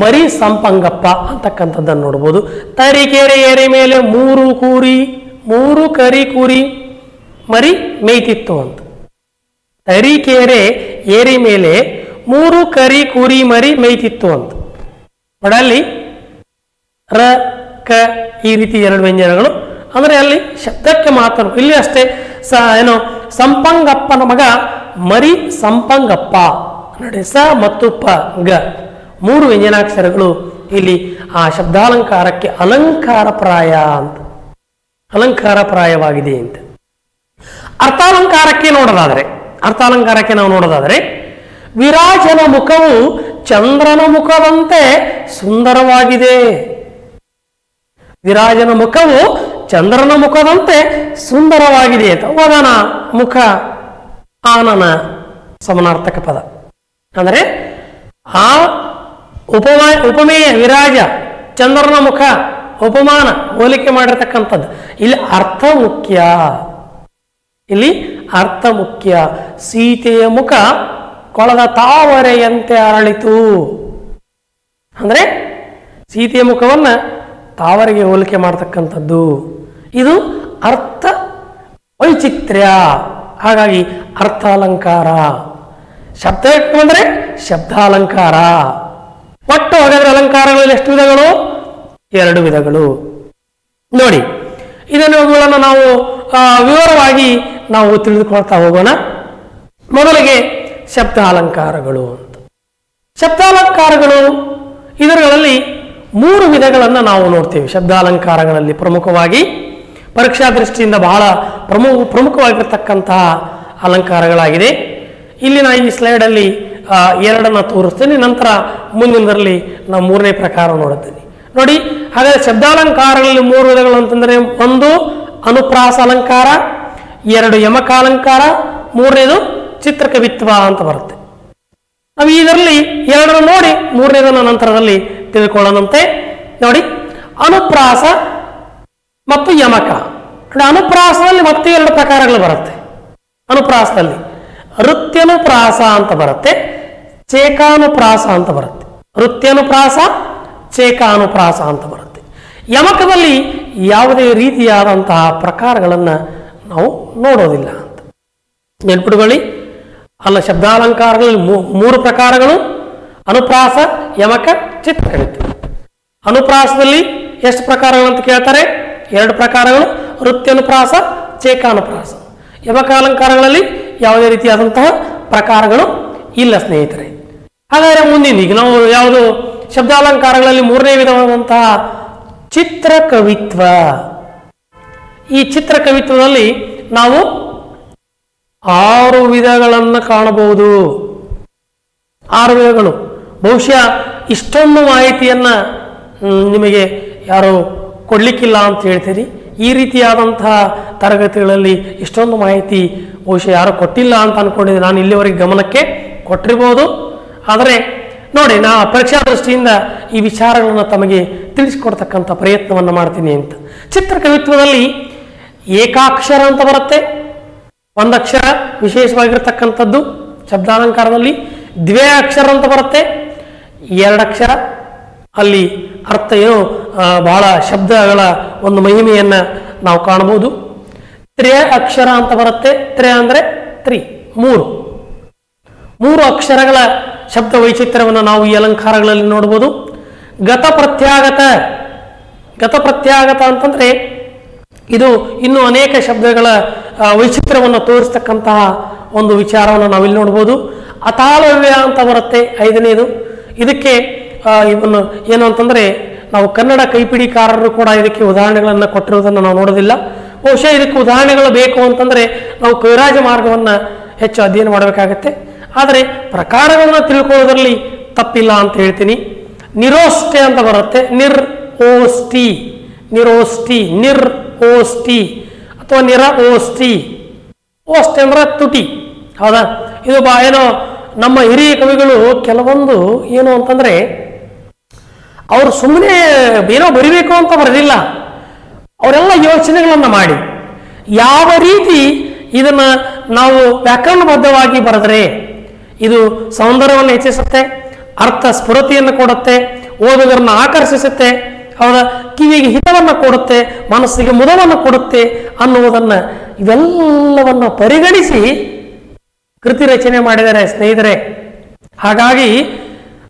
ಮರಿ ಸಂಪಂಗಪ್ಪ ಅಂತಕ್ಕಂಥದ್ದನ್ನು ನೋಡ್ಬೋದು. ತರೀಕೆರೆ ಏರಿ ಮೇಲೆ ಮೂರು ಕೂರಿ, ಮೂರು ಕರಿ ಕೂರಿ, ಮರಿ ಮೇಯ್ತಿತ್ತು ಅಂತ. ತರಿಕೆರೆ ಏರಿ ಮೇಲೆ ಮೂರು ಕರಿ ಕುರಿ, ಮರಿ ಮೇಯ್ತಿತ್ತು ಅಂತ. ಒಡಲ್ಲಿ ರ, ಕ ಈ ರೀತಿ ಎರಡು ವ್ಯಂಜನಗಳು. ಅಂದರೆ ಅಲ್ಲಿ ಶಬ್ದಕ್ಕೆ ಮಾತ್ರ, ಇಲ್ಲಿ ಅಷ್ಟೇ. ಸ ಏನು? ಸಂಪಂಗಪ್ಪನ ಮಗ ಮರಿ ಸಂಪಂಗಪ್ಪ. ನೋಡಿ ಸ ಮತ್ತು ಪ, ಗ. ಮೂರು ವ್ಯಂಜನಾಕ್ಷರಗಳು ಇಲ್ಲಿ ಆ ಶಬ್ದಾಲಂಕಾರಕ್ಕೆ ಅಲಂಕಾರಪ್ರಾಯ ಅಂತ. ಅಲಂಕಾರಪ್ರಾಯವಾಗಿದೆ ಅಂತ. ಅರ್ಥಾಲಂಕಾರಕ್ಕೆ ನೋಡೋದಾದರೆ, ಅರ್ಥಾಲಂಕಾರಕ್ಕೆ ನಾವು ನೋಡೋದಾದರೆ, ವಿರಾಜನ ಮುಖವು ಚಂದ್ರನ ಮುಖದಂತೆ ಸುಂದರವಾಗಿದೆ. ವಿರಾಜನ ಮುಖವು ಚಂದ್ರನ ಮುಖದಂತೆ ಸುಂದರವಾಗಿದೆ ಅಂತ ವದನ, ಮುಖ, ಆನನ ಸಮನಾರ್ಥಕ ಪದ. ಅಂದರೆ ಆ ಉಪಮ, ಉಪಮೇಯ, ವಿರಾಜ, ಚಂದ್ರನ ಮುಖ, ಉಪಮಾನ, ಹೋಲಿಕೆ ಮಾಡಿರ್ತಕ್ಕಂಥದ್ದು. ಇಲ್ಲಿ ಅರ್ಥ ಮುಖ್ಯ. ಇಲ್ಲಿ ಅರ್ಥ ಮುಖ್ಯ. ಸೀತೆಯ ಮುಖ ಕೊಳದ ತಾವರೆಯಂತೆ ಅರಳಿತು. ಅಂದರೆ ಸೀತೆಯ ಮುಖವನ್ನು ತಾವರೆಗೆ ಹೋಲಿಕೆ ಮಾಡ್ತಕ್ಕಂಥದ್ದು. ಇದು ಅರ್ಥ ವೈಚಿತ್ರ್ಯ. ಹಾಗಾಗಿ ಅರ್ಥಾಲಂಕಾರ. ಶಬ್ದ ಅಂದ್ರೆ ಶಬ್ದಾಲಂಕಾರ. ಒಟ್ಟು ಹಾಗಾದ್ರೆ ಅಲಂಕಾರಗಳಲ್ಲಿ ಎಷ್ಟು ವಿಧಗಳು? ಎರಡು ವಿಧಗಳು. ನೋಡಿ, ಇದನ್ನು ನಾವು ವಿವರವಾಗಿ ನಾವು ತಿಳಿದುಕೊಳ್ತಾ ಹೋಗೋಣ. ಮೊದಲಿಗೆ ಶಬ್ದ ಅಲಂಕಾರಗಳು ಅಂತ. ಶಬ್ದಾಲಂಕಾರಗಳು, ಇದರಲ್ಲಿ ಮೂರು ವಿಧಗಳನ್ನು ನಾವು ನೋಡ್ತೇವೆ. ಶಬ್ದಾಲಂಕಾರಗಳಲ್ಲಿ ಪ್ರಮುಖವಾಗಿ ಪರೀಕ್ಷಾ ದೃಷ್ಟಿಯಿಂದ ಬಹಳ ಪ್ರಮುಖ ಪ್ರಮುಖವಾಗಿರ್ತಕ್ಕಂತಹ ಅಲಂಕಾರಗಳಾಗಿದೆ. ಇಲ್ಲಿನ ಈ ಸ್ಲೈಡಲ್ಲಿ ಎರಡನ್ನು ತೋರಿಸ್ತೀನಿ. ನಂತರ ಮುಂದಿನದರಲ್ಲಿ ನಾವು ಮೂರನೇ ಪ್ರಕಾರ ನೋಡುತ್ತೇನೆ. ನೋಡಿ, ಹಾಗಾದರೆ ಶಬ್ದಾಲಂಕಾರಗಳಲ್ಲಿ ಮೂರು ವಿಧಗಳು ಅಂತಂದರೆ ಒಂದು ಅನುಪ್ರಾಸ ಅಲಂಕಾರ, ಎರಡು ಯಮಕಾಲಂಕಾರ, ಮೂರನೇದು ಚಿತ್ರಕವಿತ್ವ ಅಂತ ಬರುತ್ತೆ. ನಾವು ಇದರಲ್ಲಿ ಎರಡನ್ನು ನೋಡಿ, ಮೂರನೇದನ್ನು ನಂತರದಲ್ಲಿ ತಿಳ್ಕೊಳ್ಳೋಣಂತೆ. ನೋಡಿ, ಅನುಪ್ರಾಸ ಮತ್ತು ಯಮಕ. ಅನುಪ್ರಾಸದಲ್ಲಿ ಮತ್ತೆ ಎರಡು ಪ್ರಕಾರಗಳು ಬರುತ್ತೆ. ಅನುಪ್ರಾಸದಲ್ಲಿ ವೃತ್ಯನುಪ್ರಾಸ ಅಂತ ಬರುತ್ತೆ, ಚೇಕಾನುಪ್ರಾಸ ಅಂತ ಬರುತ್ತೆ. ವೃತ್ಯನುಪ್ರಾಸ ಚೇಕಾನುಪ್ರಾಸ ಅಂತ ಬರುತ್ತೆ. ಯಮಕದಲ್ಲಿ ಯಾವುದೇ ರೀತಿಯಾದಂತಹ ಪ್ರಕಾರಗಳನ್ನು ನಾವು ನೋಡೋದಿಲ್ಲ ಅಂತ. ನೆನ್ಪಿಟ್ಕೊಳ್ಳಿ, ಅಲ್ಲ ಶಬ್ದಾಲಂಕಾರಗಳಲ್ಲಿ ಮೂರು ಪ್ರಕಾರಗಳು, ಅನುಪ್ರಾಸ, ಯಮಕ ಚಿತ್ರಕವಿತ್ವ ಅನುಪ್ರಾಸದಲ್ಲಿ ಎಷ್ಟು ಪ್ರಕಾರಗಳು ಅಂತ ಕೇಳ್ತಾರೆ? ಎರಡು ಪ್ರಕಾರಗಳು ವೃತ್ತಿಯನುಪ್ರಾಸ ಚೇಕಾನುಪ್ರಾಸ ಯಮಕಾಲಂಕಾರಗಳಲ್ಲಿ ಯಾವುದೇ ರೀತಿಯಾದಂತಹ ಪ್ರಕಾರಗಳು ಇಲ್ಲ, ಸ್ನೇಹಿತರೆ. ಹಾಗಾದರೆ ಮುಂದಿನ ಈಗ ನಾವು ಯಾವುದು? ಶಬ್ದಾಲಂಕಾರಗಳಲ್ಲಿ ಮೂರನೇ ವಿಧವಾದಂತಹ ಚಿತ್ರಕವಿತ್ವ. ಈ ಚಿತ್ರಕವಿತ್ವದಲ್ಲಿ ನಾವು ಆರು ವಿಧಗಳನ್ನು ಕಾಣಬಹುದು. ಆರು ವಿಧಗಳು. ಬಹುಶಃ ಇಷ್ಟೊಂದು ಮಾಹಿತಿಯನ್ನ ನಿಮಗೆ ಯಾರು ಕೊಡ್ಲಿಕ್ಕಿಲ್ಲ ಅಂತ ಹೇಳ್ತೀರಿ? ಈ ರೀತಿಯಾದಂತಹ ತರಗತಿಗಳಲ್ಲಿ ಇಷ್ಟೊಂದು ಮಾಹಿತಿ ಬಹುಶಃ ಯಾರು ಕೊಟ್ಟಿಲ್ಲ ಅಂತ ಅನ್ಕೊಂಡಿದ್ದೆ ನಾನು ಇಲ್ಲಿವರೆಗೆ ಗಮನಕ್ಕೆ ಕೊಟ್ಟಿರ್ಬೋದು. ಆದರೆ ನೋಡಿ, ನಾ ಪರೀಕ್ಷಾ ದೃಷ್ಟಿಯಿಂದ ಈ ವಿಚಾರಗಳನ್ನು ತಮಗೆ ತಿಳಿಸಿಕೊಡ್ತಕ್ಕಂಥ ಪ್ರಯತ್ನವನ್ನು ಮಾಡ್ತೀನಿ ಅಂತ. ಚಿತ್ರಕವಿತ್ವದಲ್ಲಿ ಏಕಾಕ್ಷರ ಅಂತ ಬರುತ್ತೆ. ಒಂದಕ್ಷರ ವಿಶೇಷವಾಗಿರ್ತಕ್ಕಂಥದ್ದು ಶಬ್ದಾಲಂಕಾರದಲ್ಲಿ ದ್ವೇ ಅಕ್ಷರ ಅಂತ ಬರುತ್ತೆ. ಎರಡಕ್ಷರ ಅಲ್ಲಿ ಅರ್ಥ ಏನು ಬಹಳ ಶಬ್ದಗಳ ಒಂದು ಮಹಿಮೆಯನ್ನ ನಾವು ಕಾಣಬಹುದು. ತ್ರೇ ಅಕ್ಷರ ಅಂತ ಬರುತ್ತೆ. ತ್ರೇ ಅಂದ್ರೆ ತ್ರಿ, ಮೂರು. ಮೂರು ಅಕ್ಷರಗಳ ಶಬ್ದ ವೈಚಿತ್ರ್ಯವನ್ನು ನಾವು ಈ ಅಲಂಕಾರಗಳಲ್ಲಿ ನೋಡಬಹುದು. ಗತ ಪ್ರತ್ಯಾಗತ. ಗತ ಪ್ರತ್ಯಾಗತ ಅಂತಂದ್ರೆ ಇದು ಇನ್ನು ಅನೇಕ ಶಬ್ದಗಳ ವೈಚಿತ್ರ್ಯವನ್ನು ತೋರಿಸ್ತಕ್ಕಂತಹ ಒಂದು ವಿಚಾರವನ್ನು ನಾವಿಲ್ಲಿ ನೋಡ್ಬೋದು ಅತಾಲವ್ಯ ಅಂತ ಬರುತ್ತೆ ಐದನೇದು. ಇದಕ್ಕೆ ಆ, ಇವನ್ನು ಏನು ಅಂತಂದ್ರೆ ನಾವು ಕನ್ನಡ ಕೈಪಿಡಿಕಾರರು ಕೂಡ ಇದಕ್ಕೆ ಉದಾಹರಣೆಗಳನ್ನು ಕೊಟ್ಟಿರುವುದನ್ನು ನಾವು ನೋಡೋದಿಲ್ಲ ಬಹುಶಃ ಇದಕ್ಕೆ ಉದಾಹರಣೆಗಳು ಬೇಕು ಅಂತಂದ್ರೆ ನಾವು ಕೈರಾಜ ಮಾರ್ಗವನ್ನು ಹೆಚ್ಚು ಅಧ್ಯಯನ ಮಾಡಬೇಕಾಗತ್ತೆ. ಆದರೆ ಪ್ರಕಾರಗಳನ್ನು ತಿಳ್ಕೊಳ್ಳೋದ್ರಲ್ಲಿ ತಪ್ಪಿಲ್ಲ ಅಂತ ಹೇಳ್ತೀನಿ. ನಿರೋಷ್ಟೆ ಅಂತ ಬರುತ್ತೆ. ನಿರ್ ಓಸ್ಟಿ ನಿರೋಸ್ಟಿ ನಿರ್ ಓಸ್ಟಿ ಅಥವಾ ನಿರ ಓಸ್ಟಿ ಓಸ್ಟಿ ಅಂದ್ರೆ ತುಟಿ. ಹೌದಾ? ಇದು ಬಾ ಏನೋ ನಮ್ಮ ಹಿರಿಯ ಕವಿಗಳು ಕೆಲವೊಂದು ಏನು ಅಂತಂದ್ರೆ ಅವರು ಸುಮ್ಮನೆ ಏನೋ ಬರಿಬೇಕು ಅಂತ ಬರೆದಿಲ್ಲ ಅವರೆಲ್ಲ ಯೋಚನೆಗಳನ್ನು ಮಾಡಿ. ಯಾವ ರೀತಿ ಇದನ್ನು ನಾವು ವ್ಯಾಕರಣಬದ್ಧವಾಗಿ ಬರೆದರೆ ಇದು ಸೌಂದರ್ಯವನ್ನು ಹೆಚ್ಚಿಸುತ್ತೆ, ಅರ್ಥ ಸ್ಫುರತೆಯನ್ನು ಕೊಡುತ್ತೆ, ಓದುಗರನ್ನು ಆಕರ್ಷಿಸುತ್ತೆ, ಅವರ ಕಿವಿಗೆ ಹಿತವನ್ನು ಕೊಡುತ್ತೆ, ಮನಸ್ಸಿಗೆ ಮುದವನ್ನು ಕೊಡುತ್ತೆ ಅನ್ನುವುದನ್ನು ಇವೆಲ್ಲವನ್ನು ಪರಿಗಣಿಸಿ ಕೃತಿ ರಚನೆ ಮಾಡಿದರೆ ಸ್ನೇಹಿತರೆ. ಹಾಗಾಗಿ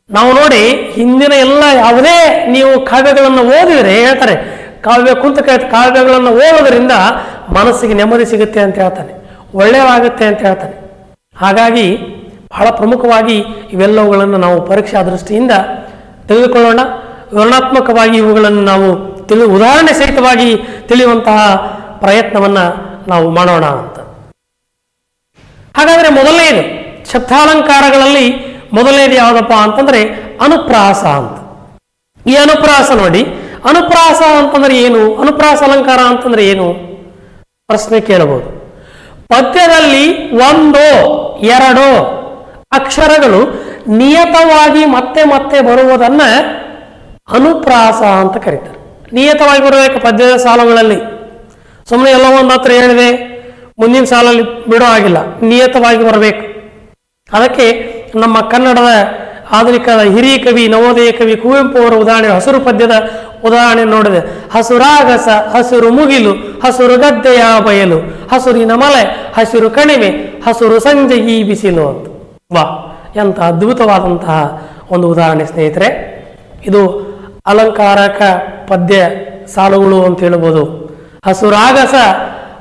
ನಾವು ನೋಡಿ ಹಿಂದಿನ ಎಲ್ಲ ಯಾವುದೇ ನೀವು ಕಾವ್ಯಗಳನ್ನು ಓದಿದರೆ ಹೇಳ್ತಾರೆ, ಕಾವ್ಯ ಕುಂತ ಕಾವ್ಯಗಳನ್ನು ಓದೋದ್ರಿಂದ ಮನಸ್ಸಿಗೆ ನೆಮ್ಮದಿ ಸಿಗುತ್ತೆ ಅಂತ ಹೇಳ್ತಾನೆ, ಒಳ್ಳೆಯದಾಗುತ್ತೆ ಅಂತ ಹೇಳ್ತಾನೆ. ಹಾಗಾಗಿ ಬಹಳ ಪ್ರಮುಖವಾಗಿ ಇವೆಲ್ಲವುಗಳನ್ನು ನಾವು ಪರೀಕ್ಷಾ ದೃಷ್ಟಿಯಿಂದ ತಿಳಿದುಕೊಳ್ಳೋಣ. ವಿವರಣಾತ್ಮಕವಾಗಿ ಇವುಗಳನ್ನು ನಾವು ತಿಳಿ, ಉದಾಹರಣೆ ಸಹಿತವಾಗಿ ತಿಳಿಯುವಂತಹ ಪ್ರಯತ್ನವನ್ನು ನಾವು ಮಾಡೋಣ ಅಂತ. ಹಾಗಾದರೆ ಮೊದಲನೇದು ಶಬ್ದಾಲಂಕಾರಗಳಲ್ಲಿ ಮೊದಲನೇದು ಯಾವುದಪ್ಪ ಅಂತಂದ್ರೆ ಅನುಪ್ರಾಸ ಅಂತ. ಈ ಅನುಪ್ರಾಸ ನೋಡಿ, ಅನುಪ್ರಾಸ ಅಂತಂದ್ರೆ ಏನು? ಅನುಪ್ರಾಸ ಅಲಂಕಾರ ಅಂತಂದ್ರೆ ಏನು? ಪ್ರಶ್ನೆ ಕೇಳಬಹುದು. ಪದ್ಯದಲ್ಲಿ ಒಂದೋ, ಎರಡೋ ಅಕ್ಷರಗಳು ನಿಯತವಾಗಿ ಮತ್ತೆ ಮತ್ತೆ ಬರುವುದನ್ನ ಅನುಪ್ರಾಸ ಅಂತ ಕರೀತಾರೆ. ನಿಯತವಾಗಿ ಬರಬೇಕು ಪದ್ಯದ ಸಾಲುಗಳಲ್ಲಿ. ಸುಮ್ಮನೆ ಎಲ್ಲ ಒಂದು ಹತ್ರ ಹೇಳಿದೆ, ಮುಂದಿನ ಸಾಲಲ್ಲಿ ಬಿಡೋ ಆಗಿಲ್ಲ ನಿಯತವಾಗಿ ಬರಬೇಕು. ಅದಕ್ಕೆ ನಮ್ಮ ಕನ್ನಡದ ಆಧುನಿಕ ಹಿರಿಯ ಕವಿ, ನವೋದಯ ಕವಿ ಕುವೆಂಪು ಅವರ ಉದಾಹರಣೆ ಹಸಿರು ಪದ್ಯದ ಉದಾಹರಣೆ ನೋಡಿದೆ. ಹಸುರಾಗಸ, ಹಸಿರು ಮುಗಿಲು, ಹಸಿರು ಗದ್ದೆಯ ಬಯಲು ಹಸುರಿನ ಮಲೆ ಹಸಿರು ಕಣಿವೆ, ಹಸಿರು ಸಂಜೆ ಈ ಬಿಸಿಲು ಅಂತ. ವಾ, ಎಂಥ ಅದ್ಭುತವಾದಂತಹ ಒಂದು ಉದಾಹರಣೆ ಸ್ನೇಹಿತರೆ. ಇದು ಅಲಂಕಾರಕ ಪದ್ಯ ಸಾಲುಗಳು ಅಂತ ಹೇಳ್ಬೋದು. ಹಸುರಾಗಸ,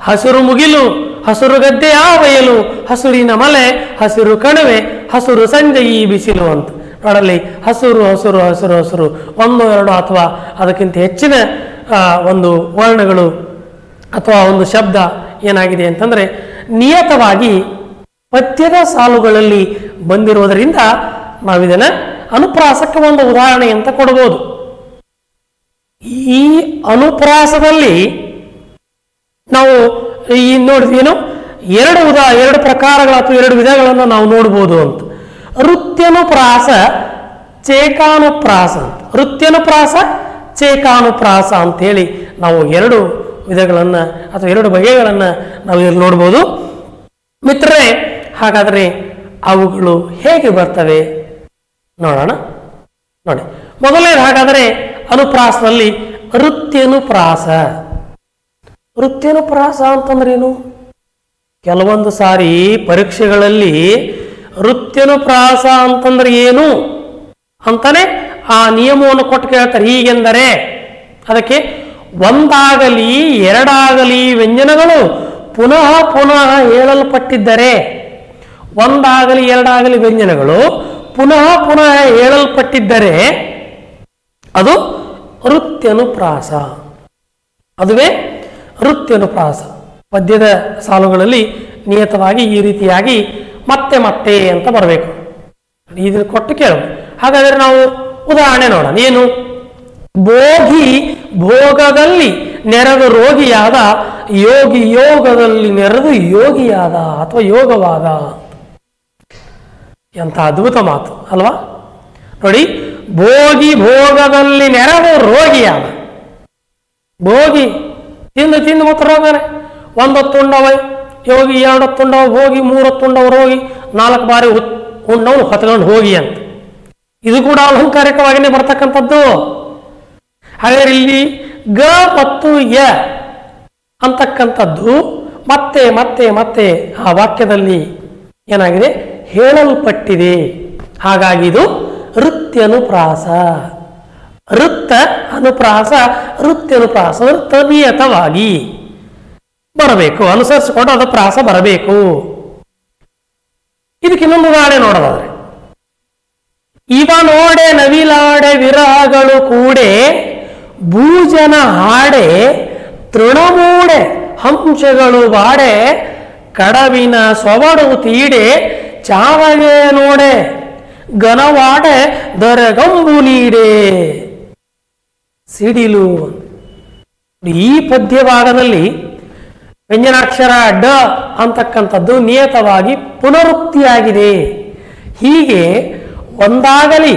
ಹಸಿರು ಮುಗಿಲು ಹಸಿರು ಗದ್ದೆಯ ಬಯಲು ಹಸುರಿನ ಮಲೆ, ಹಸಿರು ಕಣಿವೆ, ಹಸಿರು ಸಂಜೆ ಈ ಬಿಸಿಲು ಅಂತ. ನೋಡಲ್ಲಿ, ಹಸುರು ಹಸುರು, ಹಸಿರು ಹಸಿರು, ಒಂದು, ಎರಡು ಅಥವಾ ಅದಕ್ಕಿಂತ ಹೆಚ್ಚಿನ ಒಂದು ವರ್ಣಗಳು ಅಥವಾ ಒಂದು ಶಬ್ದ ಏನಾಗಿದೆ ಅಂತಂದ್ರೆ, ನಿಯತವಾಗಿ ಪದ್ಯದ ಸಾಲುಗಳಲ್ಲಿ ಬಂದಿರುವುದರಿಂದ ನಾವಿದನ್ನ ಅನುಪ್ರಾಸಕ್ಕೆ ಒಂದು ಉದಾಹರಣೆ ಅಂತ ಕೊಡಬಹುದು ಈ ಅನುಪ್ರಾಸದಲ್ಲಿ ನಾವು ಈ ನೋಡಿದ್ವಿ ಏನು? ಎರಡು ಉದಾ, ಎರಡು ಪ್ರಕಾರಗಳು ಅಥವಾ ಎರಡು ವಿಧಗಳನ್ನು ನಾವು ನೋಡ್ಬೋದು ಅಂತ. ವೃತ್ಯನುಪ್ರಾಸ ಚೇಕಾನುಪ್ರಾಸ ಅಂತ. ವೃತ್ಯನುಪ್ರಾಸ ಚೇಕಾನುಪ್ರಾಸ ಅಂತೇಳಿ ನಾವು ಎರಡು ವಿಧಗಳನ್ನು ಅಥವಾ ಎರಡು ಬಗೆಗಳನ್ನು ನಾವು ಇಲ್ಲಿ ನೋಡ್ಬೋದು. ಮಿತ್ರರೇ, ಹಾಗಾದರೆ ಅವುಗಳು ಹೇಗೆ ಬರ್ತವೆ? ನೋಡೋಣ. ನೋಡಿ. ಮೊದಲನೇದು ಹಾಗಾದರೆ ಅನುಪ್ರಾಸದಲ್ಲಿ ವೃತ್ಯನುಪ್ರಾಸ ಅಂತಂದ್ರೆ ಏನು? ಕೆಲವೊಂದು ಸಾರಿ ಪರೀಕ್ಷೆಗಳಲ್ಲಿ ವೃತ್ಯನುಪ್ರಾಸ ಅಂತಂದ್ರೆ ಏನು? ಅಂತಾನೆ ಆ ನಿಯಮವನ್ನು ಕೊಟ್ಟು ಕೇಳ್ತಾರೆ. ಹೀಗೆಂದರೆ ಅದಕ್ಕೆ ಒಂದಾಗಲಿ, ಎರಡಾಗಲಿ ವ್ಯಂಜನಗಳು ಪುನಃ ಪುನಃ ಹೇಳಲ್ಪಟ್ಟಿದ್ದರೆ, ಒಂದಾಗಲಿ, ಎರಡಾಗಲಿ ವ್ಯಂಜನಗಳು ಪುನಃ ಪುನಃ ಹೇಳಲ್ಪಟ್ಟಿದ್ದರೆ ಅದು ವೃತ್ಯನುಪ್ರಾಸ ಅದುವೇ ವೃತ್ಯನುಪ್ರಾಸ ಪದ್ಯದ ಸಾಲುಗಳಲ್ಲಿ ನಿಯತವಾಗಿ ಈ ರೀತಿಯಾಗಿ ಮತ್ತೆ ಮತ್ತೆ ಅಂತ ಬರಬೇಕು. ಇದನ್ನು ಕೊಟ್ಟು ಕೇಳು. ಹಾಗಾದರೆ ನಾವು ಉದಾಹರಣೆ ನೋಡೋಣ. ಏನು? ಭೋಗಿ ಭೋಗದಲ್ಲಿ ನೆರೆದು ರೋಗಿಯಾದ, ಯೋಗಿ ಯೋಗದಲ್ಲಿ ನೆರೆದು ಯೋಗಿಯಾದ ಅಥವಾ ಯೋಗವಾದ? ಎಂಥ ಅದ್ಭುತ ಮಾತು, ಅಲ್ವಾ? ನೋಡಿ, ಭೋಗಿ ಭೋಗದಲ್ಲಿ ನೆರೆದು ರೋಗಿಯಾದ. ಭೋಗಿ ತಿಂದು ತಿಂದು ಮತ್ತೆ ರೋಗನೆ ಒಂದು ತುಂಡವ ಯೋಗಿ ಎರಡು ತುಂಡವ ಹೋಗಿ, ಮೂರು ತುಂಡವ್ರು ಹೋಗಿ, ನಾಲ್ಕು ಬಾರಿ ಉಂಡವನು ಹೊತ್ಕೊಂಡು ಹೋಗಿ ಅಂತ. ಇದು ಕೂಡ ಅಲಂಕಾರಿಕವಾಗಿನೇ ಬರ್ತಕ್ಕಂಥದ್ದು. ಹಾಗಾದ್ರೆ ಇಲ್ಲಿ ಗ ಮತ್ತು ಯ ಅಂತಕ್ಕಂಥದ್ದು ಮತ್ತೆ ಮತ್ತೆ ಮತ್ತೆ ಆ ವಾಕ್ಯದಲ್ಲಿ ಏನಾಗಿದೆ? ಹೇಳಲ್ಪಟ್ಟಿದೆ. ಹಾಗಾಗಿ ಇದು ವೃತ್ಯನುಪ್ರಾಸ ವೃತ್ತ ಅನುಪ್ರಾಸ ವೃತ್ಯನುಪ್ರಾಸ ವೃತ್ತ ನಿಯತವಾಗಿ ಬರಬೇಕು, ಅನುಸರಿಸಿಕೊಂಡು ಅದು ಪ್ರಾಸ ಬರಬೇಕು. ಇದಕ್ಕೆ ಇನ್ನೊಂದು ಉದಾಹರಣೆ ನೋಡೋದಾದ್ರೆ. ಇವ ನೋಡೆ ನವಿಲಾಡೆ ವಿರಹಗಳು ಕೂಡೆ, ಭೂಜನ ಹಾಡೆ, ತೃಣಮೂಡೆ ಹಂಸಗಳು ಬಾಡೆ ಕಡವಿನ ಸೊಬಡು ತೀಡೆ ಚಾವಗೆ ನೋಡೆ, ಘನವಾಡೆ, ದೊರೆಗಂಬು ನೀಡೆ. ಸಿಡಿಲು. ಈ ಪದ್ಯ ಭಾಗದಲ್ಲಿ ವ್ಯಂಜನಾಕ್ಷರ ಡ ಅಂತಕ್ಕಂಥದ್ದು ನಿಯತವಾಗಿ ಪುನರುಕ್ತಿಯಾಗಿದೆ. ಹೀಗೆ ಒಂದಾಗಲಿ,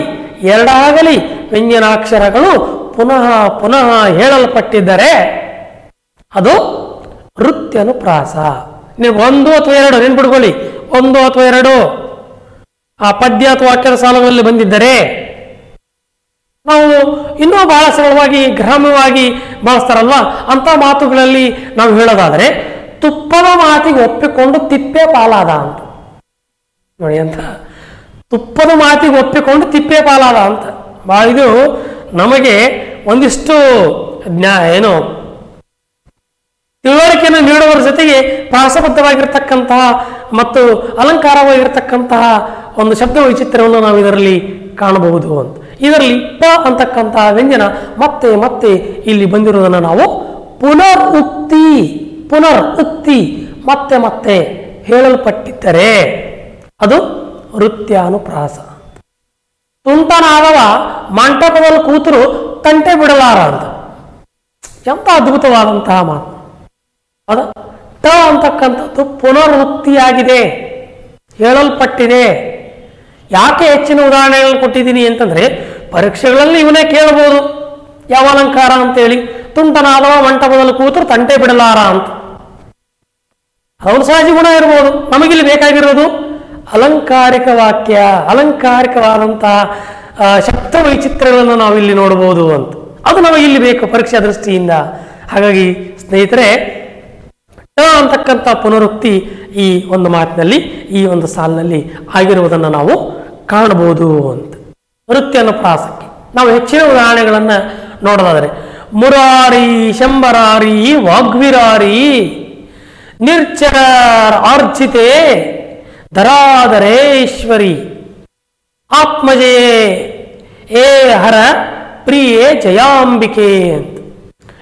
ಎರಡಾಗಲಿ ವ್ಯಂಜನಾಕ್ಷರಗಳು ಪುನಃ ಪುನಃ ಹೇಳಲ್ಪಟ್ಟಿದ್ದರೆ ಅದು ವೃತ್ಯನುಪ್ರಾಸ ನೀವು ಒಂದು ಅಥವಾ ಎರಡು ನೆನ್ಪಿಡ್ಕೊಳ್ಳಿ ಒಂದು ಅಥವಾ ಎರಡು. ಆ ಪದ್ಯ ಅಥವಾ ಅಕ್ಷರ ಸಾಲುಗಳಲ್ಲಿ ಬಂದಿದ್ದರೆ ನಾವು ಇನ್ನೂ ಬಹಳ ಸರಳವಾಗಿ, ಗ್ರಾಮ್ಯವಾಗಿ ಬಳಸ್ತಾರಲ್ಲ, ಅಂತ ಮಾತುಗಳಲ್ಲಿ ನಾವು ಹೇಳೋದಾದರೆ, ತುಪ್ಪದ ಮಾತಿಗೆ ಒಪ್ಪಿಕೊಂಡು ತಿಪ್ಪೆ ಪಾಲಾದ ಅಂತ. ನೋಡಿ ಅಂತ. ತುಪ್ಪದ ಮಾತಿಗೆ ಒಪ್ಪಿಕೊಂಡು ತಿಪ್ಪೆ ಪಾಲಾದ ಅಂತ. ಬಹಳ ಇದು ನಮಗೆ ಒಂದಿಷ್ಟು ಜ್ಞಾ, ಏನು, ತಿಳುವಳಿಕೆಯನ್ನು ನೀಡುವವರ ಜೊತೆಗೆ ಪ್ರಾಸಬದ್ಧವಾಗಿರ್ತಕ್ಕಂತಹ ಮತ್ತು ಅಲಂಕಾರವಾಗಿರ್ತಕ್ಕಂತಹ ಒಂದು ಶಬ್ದ ವೈಚಿತ್ರ್ಯವನ್ನು ನಾವು ಇದರಲ್ಲಿ ಕಾಣಬಹುದು ಅಂತ. ಇದರಲ್ಲಿ ಪ ಅಂತಕ್ಕಂತಹ ವ್ಯಂಜನ ಮತ್ತೆ ಮತ್ತೆ ಇಲ್ಲಿ ಬಂದಿರುವುದನ್ನು ನಾವು ಪುನರ್ ಉಕ್ತಿ ಪುನರ್ ಉಕ್ತಿ ಮತ್ತೆ ಮತ್ತೆ ಹೇಳಲ್ಪಟ್ಟಿದ್ದರೆ ಅದು ವೃತ್ಯಾನುಪ್ರಾಸ. ತುಂಟನಾದವ ಮಂಟಪದಲ್ಲಿ ಕೂತರು ತಂಟೆ ಬಿಡಲಾರ ಅಂತ. ಎಂಥ ಅದ್ಭುತವಾದಂತಹ ಮಾತು. ಅದ ಟ ಅಂತಕ್ಕಂಥದ್ದು ಪುನರ್ವೃತ್ತಿಯಾಗಿದೆ ಹೇಳಲ್ಪಟ್ಟಿದೆ. ಯಾಕೆ ಹೆಚ್ಚಿನ ಉದಾಹರಣೆಗಳನ್ನು ಕೊಟ್ಟಿದ್ದೀನಿ ಅಂತಂದ್ರೆ, ಪರೀಕ್ಷೆಗಳಲ್ಲಿ ಇವನೇ ಕೇಳಬಹುದು, ಯಾವ ಅಲಂಕಾರ ಅಂತೇಳಿ. ತುಂಟನಾದವ ಮಂಟಪದಲ್ಲಿ ಕೂತರು ತಂಟೆ ಬಿಡಲಾರ ಅಂತ. ಅವನು ಸಹಜ ಗುಣ ಇರ್ಬೋದು, ನಮಗಿಲ್ಲಿ ಬೇಕಾಗಿರೋದು ಅಲಂಕಾರಿಕ ವಾಕ್ಯ ಅಲಂಕಾರಿಕವಾದಂತಹ ಶಬ್ದ ನಾವು ಇಲ್ಲಿ ನೋಡಬಹುದು ಅಂತ. ಅದು ನಮಗೆ ಇಲ್ಲಿ ಬೇಕು ಪರೀಕ್ಷಾ ದೃಷ್ಟಿಯಿಂದ. ಹಾಗಾಗಿ, ಸ್ನೇಹಿತರೆ ಅಂತಕ್ಕಂಥ ಪುನರುಕ್ತಿ ಈ ಒಂದು ಮಾತಿನಲ್ಲಿ, ಈ ಒಂದು ಸಾಲಿನಲ್ಲಿ ಆಗಿರುವುದನ್ನು ನಾವು ಕಾಣಬಹುದು ಅಂತ. ವೃತ್ತಿಯನ್ನು ಪ್ರಾಸಕ್ಕೆ. ನಾವು ಹೆಚ್ಚಿನ ಉದಾಹರಣೆಗಳನ್ನು ನೋಡೋದಾದರೆ, ಮುರಾರಿ, ಶಂಬರಾರಿ, ವಾಗ್ವಿರಾರಿ ನಿರ್ಚರ ಆರ್ಜಿತೆ ಧರಾಧರೇಶ್ವರಿ ಆತ್ಮಜಯೇ ಏ ಹರ, ಪ್ರಿಯೇ, ಜಯಾಂಬಿಕೆ ಅಂತ.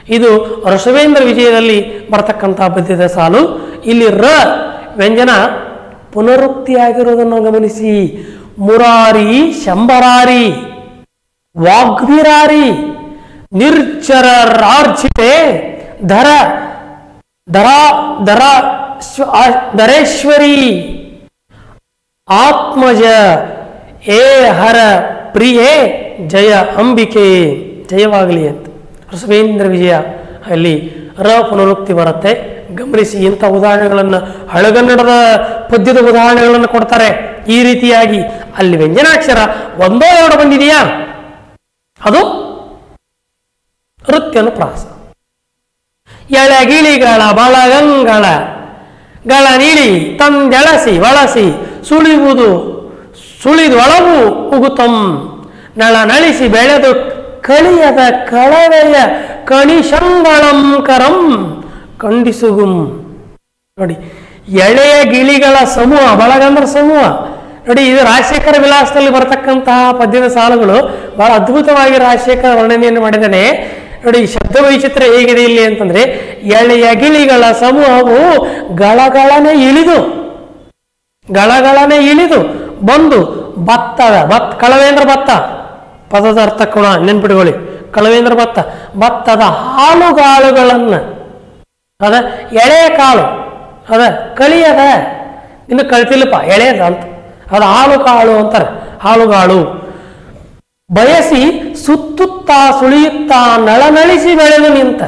ಇದು ಋಷವೇಂದ್ರ ವಿಜಯದಲ್ಲಿ ಬರತಕ್ಕಂಥ ಪದ್ಯದ ಸಾಲು. ಇಲ್ಲಿ ರ ವ್ಯಂಜನ ಪುನರುಕ್ತಿಯಾಗಿರುವುದನ್ನು ಗಮನಿಸಿ. ಮುರಾರಿ, ಶಂಬರಾರಿ ವಾಗ್ವಿರಾರಿ ನಿರ್ಚರಾರ್ಜಿತೆ ಧರ, ಧರಾ, ಧರ ಧರೇಶ್ವರಿ, ಆತ್ಮಜ, ಏ, ಹರ, ಪ್ರಿಯೇ, ಜಯ, ಅಂಬಿಕೆ, ಜಯವಾಗಲಿ ಅಂತ. ರಸವೇಂದ್ರ ವಿಜಯ, ಅಲ್ಲಿ ರ ಪುನರುಕ್ತಿ ಬರುತ್ತೆ. ಗಮನಿಸಿ ಇಂಥ ಉದಾಹರಣೆಗಳನ್ನು ಹಳಗನ್ನಡದ ಪದ್ಯದ ಉದಾಹರಣೆಗಳನ್ನು ಕೊಡ್ತಾರೆ. ಈ ರೀತಿಯಾಗಿ ಅಲ್ಲಿ ವ್ಯಂಜನಾಕ್ಷರ ಒಂದೋ ಎರಡು ಬಂದಿದೆಯಾ? ಅದು ನೃತ್ಯನು ಪ್ರಾಸ ಎಳಗಿಳಿಗಳ ಬಳಗಂಗಳ ಗಳ ನೀಳಿ ತಂದೆಳಸಿ ಬಳಸಿ ಸುಳಿಯುವುದು ಸುಳಿದೊಳವು ಉಗುತಂ, ನಳ ನಳಿಸಿ ಬೆಳೆದು ಕಳಿಯದ ಕಳವೆಯ ಕಣಿಶಂಗಳಂ ಕರಂ. ಖಂಡಿಸುಗುಂ ನೋಡಿ, ಎಳೆಯ ಗಿಳಿಗಳ ಸಮೂಹ, ಬಳಗಂದ್ರ ಸಮೂಹ. ನೋಡಿ, ಇದು ರಾಜಶೇಖರ ವಿಲಾಸದಲ್ಲಿ ಬರತಕ್ಕಂತಹ ಪದ್ಯದ ಸಾಲುಗಳು ಬಹಳ ಅದ್ಭುತವಾಗಿ ರಾಜಶೇಖರ ವರ್ಣನೆಯನ್ನು ಮಾಡಿದ್ದಾನೆ. ನೋಡಿ ಶಬ್ದ ವೈಚಿತ್ರ ಹೇಗಿದೆ ಇಲ್ಲಿ ಅಂತಂದ್ರೆ, ಎಳೆಯ ಗಿಳಿಗಳ ಸಮೂಹವು ಗಳಗಳನೆ ಇಳಿದು ಗಳಗಳನೆ ಇಳಿದು ಬಂದು ಭತ್ತದ ಭತ್ ಕಳವೇಂದ್ರ ಭತ್ತ ಪದದ ಅರ್ಥ ಕೂಡ ನೆನ್ಪಿಟ್ಕೊಳ್ಳಿ. ಕಳವೇಂದ್ರ ಭತ್ತ ಭತ್ತದ ಹಾಲುಗಾಳುಗಳನ್ನು ಅದ ಎಳೆಯ ಕಾಳು, ಅದ ಕಳಿಯದ ಇನ್ನು ಕಳಿತಿಲ್ಲಪ್ಪ ಎಳೆಯದ ಅಂತ ಅದು ಹಾಲು ಕಾಳು ಅಂತಾರೆ, ಹಾಲುಗಾಳು. ಬಯಸಿ ಸುತ್ತುತ್ತಾ ಸುಳಿಯುತ್ತಾ ನಳನಳಿಸಿ ಬೆಳೆದು ನಿಂತ.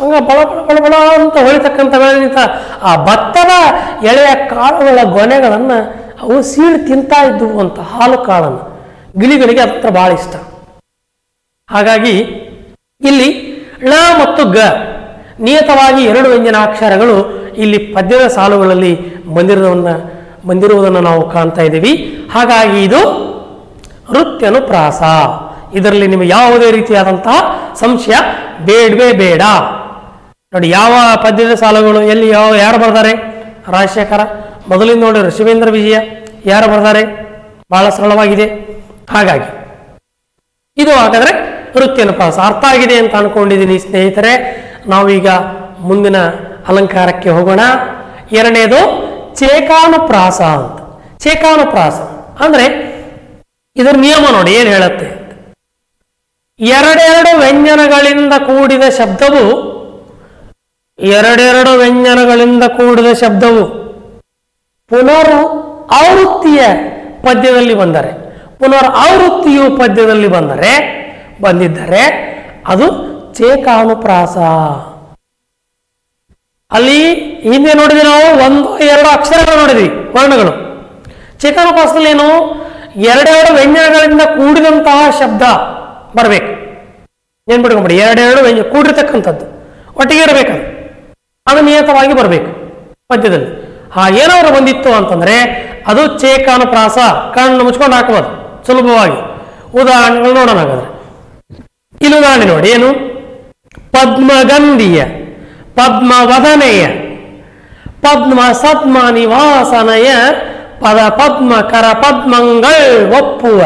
ಹಂಗ ಬಳ ಬಳ ಬಳ ಅಂತ ಹೊಳಿತಕ್ಕಂಥ ಬೆಳೆದು ನಿಂತ. ಆ ಭತ್ತದ ಎಳೆಯ ಕಾಳುಗಳ ಗೊನೆಗಳನ್ನು ಅವು ಸೀಳು ತಿಂತಾ ಇದ್ದವು ಅಂತ ಹಾಲು ಕಾಳನ್ನು ಗಿಳಿಗಳಿಗೆ ಅತ್ರ ಭಾಳ ಇಷ್ಟ. ಹಾಗಾಗಿ ಇಲ್ಲಿ ಳ ಮತ್ತು ಗ ನಿಯತವಾಗಿ ಎರಡು ವ್ಯಂಜನಾಕ್ಷರಗಳು ಇಲ್ಲಿ ಪದ್ಯದ ಸಾಲುಗಳಲ್ಲಿ ಬಂದಿರುವುದನ್ನ, ಬಂದಿರುವುದನ್ನು ನಾವು ಕಾಣ್ತಾ ಇದ್ದೀವಿ. ಹಾಗಾಗಿ ಇದು ವೃತ್ಯನುಪ್ರಾಸ ಇದರಲ್ಲಿ ನಿಮಗೆ ಯಾವುದೇ ರೀತಿಯಾದಂತಹ ಸಂಶಯ ಬೇಡವೇ ಬೇಡ. ನೋಡಿ, ಯಾವ ಪದ್ಯದ ಸಾಲುಗಳು, ಎಲ್ಲಿ ಯಾವ, ಯಾರು ಬರ್ತಾರೆ? ರಾಜಶೇಖರ, ಮೊದಲಿಂದ ನೋಡಿ ಋಷಿವೇಂದ್ರ ವಿಜಯ, ಯಾರು ಬರ್ತಾರೆ? ಬಹಳ ಸರಳವಾಗಿದೆ. ಹಾಗಾಗಿ, ಇದು ಹಾಗಾದ್ರೆ ಪ್ರಾಸ ಅರ್ಥ ಆಗಿದೆ ಅಂತ ಅನ್ಕೊಂಡಿದ್ದೀನಿ ಸ್ನೇಹಿತರೆ. ನಾವೀಗ ಮುಂದಿನ ಅಲಂಕಾರಕ್ಕೆ ಹೋಗೋಣ. ಎರಡನೇದು ಚೇಕಾನುಪ್ರಾಸ ಅಂತ. ಚೇಕಾನುಪ್ರಾಸ ಅಂದ್ರೆ ಇದರ ನಿಯಮ ನೋಡಿ ಏನು ಹೇಳುತ್ತೆ. ಎರಡೆರಡು ವ್ಯಂಜನಗಳಿಂದ ಕೂಡಿದ ಶಬ್ದವು, ಎರಡೆರಡು ವ್ಯಂಜನಗಳಿಂದ ಕೂಡಿದ ಶಬ್ದವು ಪುನರ್ ಆವೃತ್ತಿಯ ಪದ್ಯದಲ್ಲಿ ಬಂದರೆ, ಪುನರ್ ಆವೃತ್ತಿಯು ಪದ್ಯದಲ್ಲಿ ಬಂದರೆ, ಬಂದಿದ್ದರೆ ಅದು ಚೇಕಾನುಪ್ರಾಸ ಅಲ್ಲಿ ಹಿಂದೆ ನೋಡಿದ್ವಿ ನಾವು, ಒಂದು, ಎರಡು ಅಕ್ಷರಗಳು ನೋಡಿದ್ವಿ, ವರ್ಣಗಳು. ಚೇಕಾನುಪ್ರಾಸದಲ್ಲಿ ಏನು? ಎರಡೆರಡು ವ್ಯಂಜನಗಳಿಂದ ಕೂಡಿದಂತಹ ಶಬ್ದ ಬರಬೇಕು. ಏನ್ ಬಿಡ್ಕೊಂಬಿಡಿ ಎರಡೆರಡು ವ್ಯಂಜನ ಕೂಡಿರ್ತಕ್ಕಂಥದ್ದು. ಒಟ್ಟಿಗೆ ಇರಬೇಕು ಅದು. ಅದು ನಿಯತವಾಗಿ ಬರಬೇಕು ಪದ್ಯದಲ್ಲಿ ಹಾಗೇನಾದ್ರು ಬಂದಿತ್ತು ಅಂತಂದ್ರೆ, ಅದು ಚೇಕಾನುಪ್ರಾಸ ಕಣ್ಣು ಮುಚ್ಕೊಂಡು ಹಾಕಬಹುದು ಸುಲಭವಾಗಿ. ಉದಾಹರಣೆಗಳು ನೋಡೋಣ ಹಾಗಾದ್ರೆ. ಇಲ್ಲಿ ಉದಾಹರಣೆ ನೋಡಿ, ಏನು? ಪದ್ಮಗಂಧಿಯ, ಪದ್ಮವದನೆಯ ಪದ್ಮ ಸದ್ಮ ನಿವಾಸನಯ ಪದ ಪದ್ಮ ಕರ ಪದ್ಮಂಗಳ್ ಒಪ್ಪುವ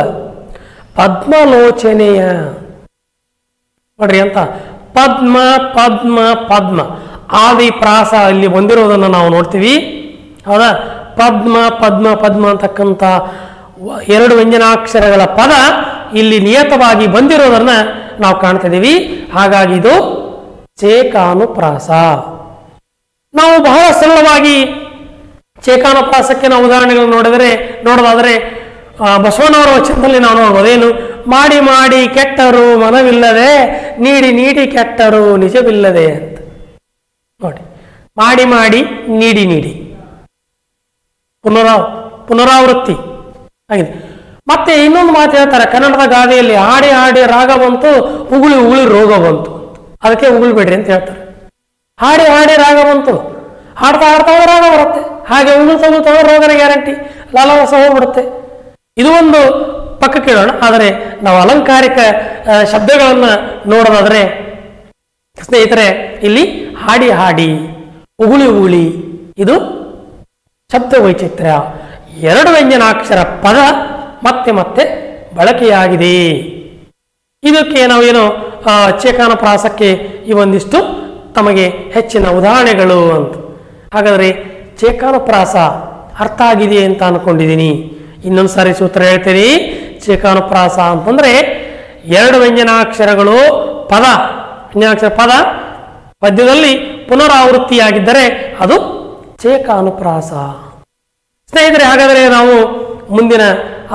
ಪದ್ಮಲೋಚನೆಯ. ನೋಡ್ರಿ ಅಂತ, ಪದ್ಮ ಪದ್ಮ ಪದ್ಮ. ಆದಿ ಪ್ರಾಸ ಇಲ್ಲಿ ಬಂದಿರೋದನ್ನು ನಾವು ನೋಡ್ತೀವಿ. ಹೌದಾ? ಪದ್ಮ ಪದ್ಮ ಪದ್ಮ ಅಂತಕ್ಕಂಥ ಎರಡು ವ್ಯಂಜನಾಕ್ಷರಗಳ ಪದ ಇಲ್ಲಿ ನಿಯತವಾಗಿ ಬಂದಿರೋದನ್ನ ನಾವು ಕಾಣ್ತಿದ್ದೀವಿ ಹಾಗಾಗಿ ಇದು ಚೇಕಾನುಪ್ರಾಸ. ನಾವು ಬಹಳ ಸರಳವಾಗಿ ಚೇಕಾನುಪ್ರಾಸಕ್ಕೆ ನಾವು ಉದಾಹರಣೆಗಳನ್ನು ನೋಡಿದರೆ, ನೋಡೋದಾದರೆ ಬಸವಣ್ಣವರ ವಚನದಲ್ಲಿ ನಾವು ನೋಡ್ಬೋದೇನು? ಮಾಡಿ ಮಾಡಿ ಕೆಟ್ಟರು ಮನವಿಲ್ಲದೆ, ನೀಡಿ ನೀಡಿ ಕೆಟ್ಟರು ನಿಜವಿಲ್ಲದೆ ಅಂತ. ನೋಡಿ, ಮಾಡಿ ಮಾಡಿ, ನೀಡಿ ನೀಡಿ. ಪುನರಾವ, ಪುನರಾವೃತ್ತಿ. ಆಗಿದೆ. ಮತ್ತೆ ಇನ್ನೊಂದು ಮಾತು ಹೇಳ್ತಾರೆ, ಕನ್ನಡದ ಗಾದೆಯಲ್ಲಿ ಹಾಡಿ ಹಾಡಿ ರಾಗ ಬಂತು, ಉಗುಳಿ ಉಗುಳಿ ರೋಗ ಬಂತು. ಅದಕ್ಕೆ ಉಗುಳ್ಬೇಡ್ರಿ ಅಂತ ಹೇಳ್ತಾರೆ. ಹಾಡಿ ಹಾಡಿ ರಾಗ ಬಂತು. ಹಾಡ್ತಾ ಹಾಡ್ತಾ ರಾಗ ಬರುತ್ತೆ. ಹಾಗೆ ಉಗುಳ್ತಾ ಹೋದ್ರೆ ರೋಗನ ಗ್ಯಾರಂಟಿ, ಲಾಲವಾಸ ಹೋಗ್ಬಿಡುತ್ತೆ. ಇದು ಒಂದು ಪಕ್ಕ ಕೇಳೋಣ. ಆದರೆ ನಾವು ಅಲಂಕಾರಿಕ ಶಬ್ದಗಳನ್ನು ನೋಡೋದಾದ್ರೆ ಸ್ನೇಹಿತರೆ, ಇಲ್ಲಿ ಹಾಡಿ ಹಾಡಿ, ಉಗುಳಿ ಉಗುಳಿ, ಇದು ಶಬ್ದ ವೈಚಿತ್ರ್ಯ. ಎರಡು ವ್ಯಂಜನಾಕ್ಷರ ಪದ ಮತ್ತೆ ಮತ್ತೆ ಬಳಕೆಯಾಗಿದೆ. ಇದಕ್ಕೆ ನಾವೇನು ಚೇಕಾನ ಪ್ರಾಸಕ್ಕೆ ಈ ಒಂದಿಷ್ಟು ತಮಗೆ ಹೆಚ್ಚಿನ ಉದಾಹರಣೆಗಳು ಅಂತ. ಹಾಗಾದರೆ ಚೇಕಾನ ಪ್ರಾಸ ಅರ್ಥ ಆಗಿದೆ ಅಂತ ಅನ್ಕೊಂಡಿದ್ದೀನಿ. ಇನ್ನೊಂದು ಸಾರಿ ಸೂತ್ರ ಹೇಳ್ತೀನಿ. ಚೇಕಾನುಪ್ರಾಸ ಪ್ರಾಸ ಅಂತಂದ್ರೆ ಎರಡು ವ್ಯಂಜನಾಕ್ಷರಗಳು ಪದ, ವ್ಯಂಜನಾಕ್ಷರ ಪದ ಪದ್ಯದಲ್ಲಿ ಪುನರಾವೃತ್ತಿಯಾಗಿದ್ದರೆ ಅದು ಚೇಕಾನುಪ್ರಾಸ ಸ್ನೇಹಿತರೆ, ಹಾಗಾದರೆ ನಾವು ಮುಂದಿನ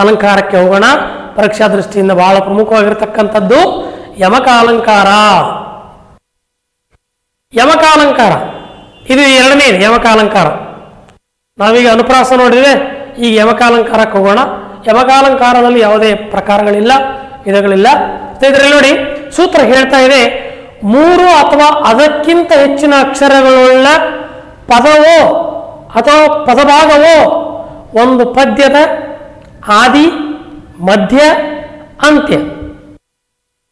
ಅಲಂಕಾರಕ್ಕೆ ಹೋಗೋಣ. ಪರೀಕ್ಷಾ ದೃಷ್ಟಿಯಿಂದ ಬಹಳ ಪ್ರಮುಖವಾಗಿರ್ತಕ್ಕಂಥದ್ದು ಯಮಕಾಲಂಕಾರ. ಯಮಕಾಲಂಕಾರ. ಇದು ಎರಡನೇ ಯಮಕಾಲಂಕಾರ. ನಾವೀಗ ಅನುಪ್ರಾಸ ನೋಡಿದ್ರೆ ಈಗ ಯಮಕಾಲಂಕಾರಕ್ಕೆ ಹೋಗೋಣ. ಯಮಕಾಲಂಕಾರದಲ್ಲಿ ಯಾವುದೇ ಪ್ರಕಾರಗಳಿಲ್ಲ, ವಿಧಗಳಿಲ್ಲ. ಇದರಲ್ಲಿ ನೋಡಿ, ಸೂತ್ರ ಹೇಳ್ತಾ ಇದೆ, ಮೂರು ಅಥವಾ ಅದಕ್ಕಿಂತ ಹೆಚ್ಚಿನ ಅಕ್ಷರಗಳುಳ್ಳ ಪದವೋ ಅಥವಾ ಪದಭಾಗವೋ ಒಂದು ಪದ್ಯದ ಆದಿ ಮಧ್ಯ, ಅಂತ್ಯ.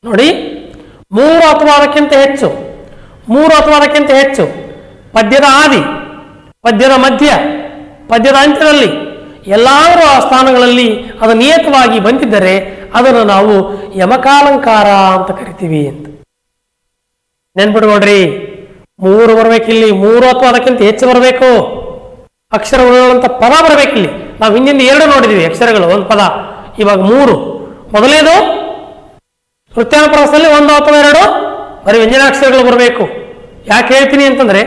ನೋಡಿ, ಮೂರು ಅಥವಾ ಅದಕ್ಕಿಂತ ಹೆಚ್ಚು, ಮೂರು ಅಥವಾ ಅದಕ್ಕಿಂತ ಹೆಚ್ಚು. ಪದ್ಯದ ಆದಿ, ಪದ್ಯದ ಮಧ್ಯ, ಪದ್ಯದ ಅಂತ್ಯದಲ್ಲಿ ಎಲ್ಲಾದರೂ ಆ ಸ್ಥಾನಗಳಲ್ಲಿ ಅದು ನಿಯತವಾಗಿ ಬಂದಿದ್ದರೆ ಅದನ್ನು ನಾವು ಯಮಕಾಲಂಕಾರ ಅಂತ ಕರಿತೀವಿ ಅಂತ. ನೆನ್ಪಿಡ್ಕೊಡ್ರಿ ಮೂರು ಬರ್ಬೇಕಿಲ್ಲಿ, ಮೂರು ಅಥವಾ ಅದಕ್ಕಿಂತ ಹೆಚ್ಚು ಬರಬೇಕು. ಅಕ್ಷರಗಳುಳ್ಳಂತ ಪದ ಬರಬೇಕಿಲ್ಲಿ. ನಾವು ಹಿಂದಿನ ಎರಡು ನೋಡಿದೀವಿ, ಅಕ್ಷರಗಳು, ಒಂದು ಪದ. ಇವಾಗ ಮೂರು. ಮೊದಲನೇದು, ವೃತ್ತಾನುಪ್ರಾಸದಲ್ಲಿ ಒಂದು ಅಥವಾ ಎರಡು, ಬರೀ ವ್ಯಂಜನಾಕ್ಷರಗಳು ಬರಬೇಕು. ಯಾಕೆ ಹೇಳ್ತೀನಿ ಅಂತಂದ್ರೆ,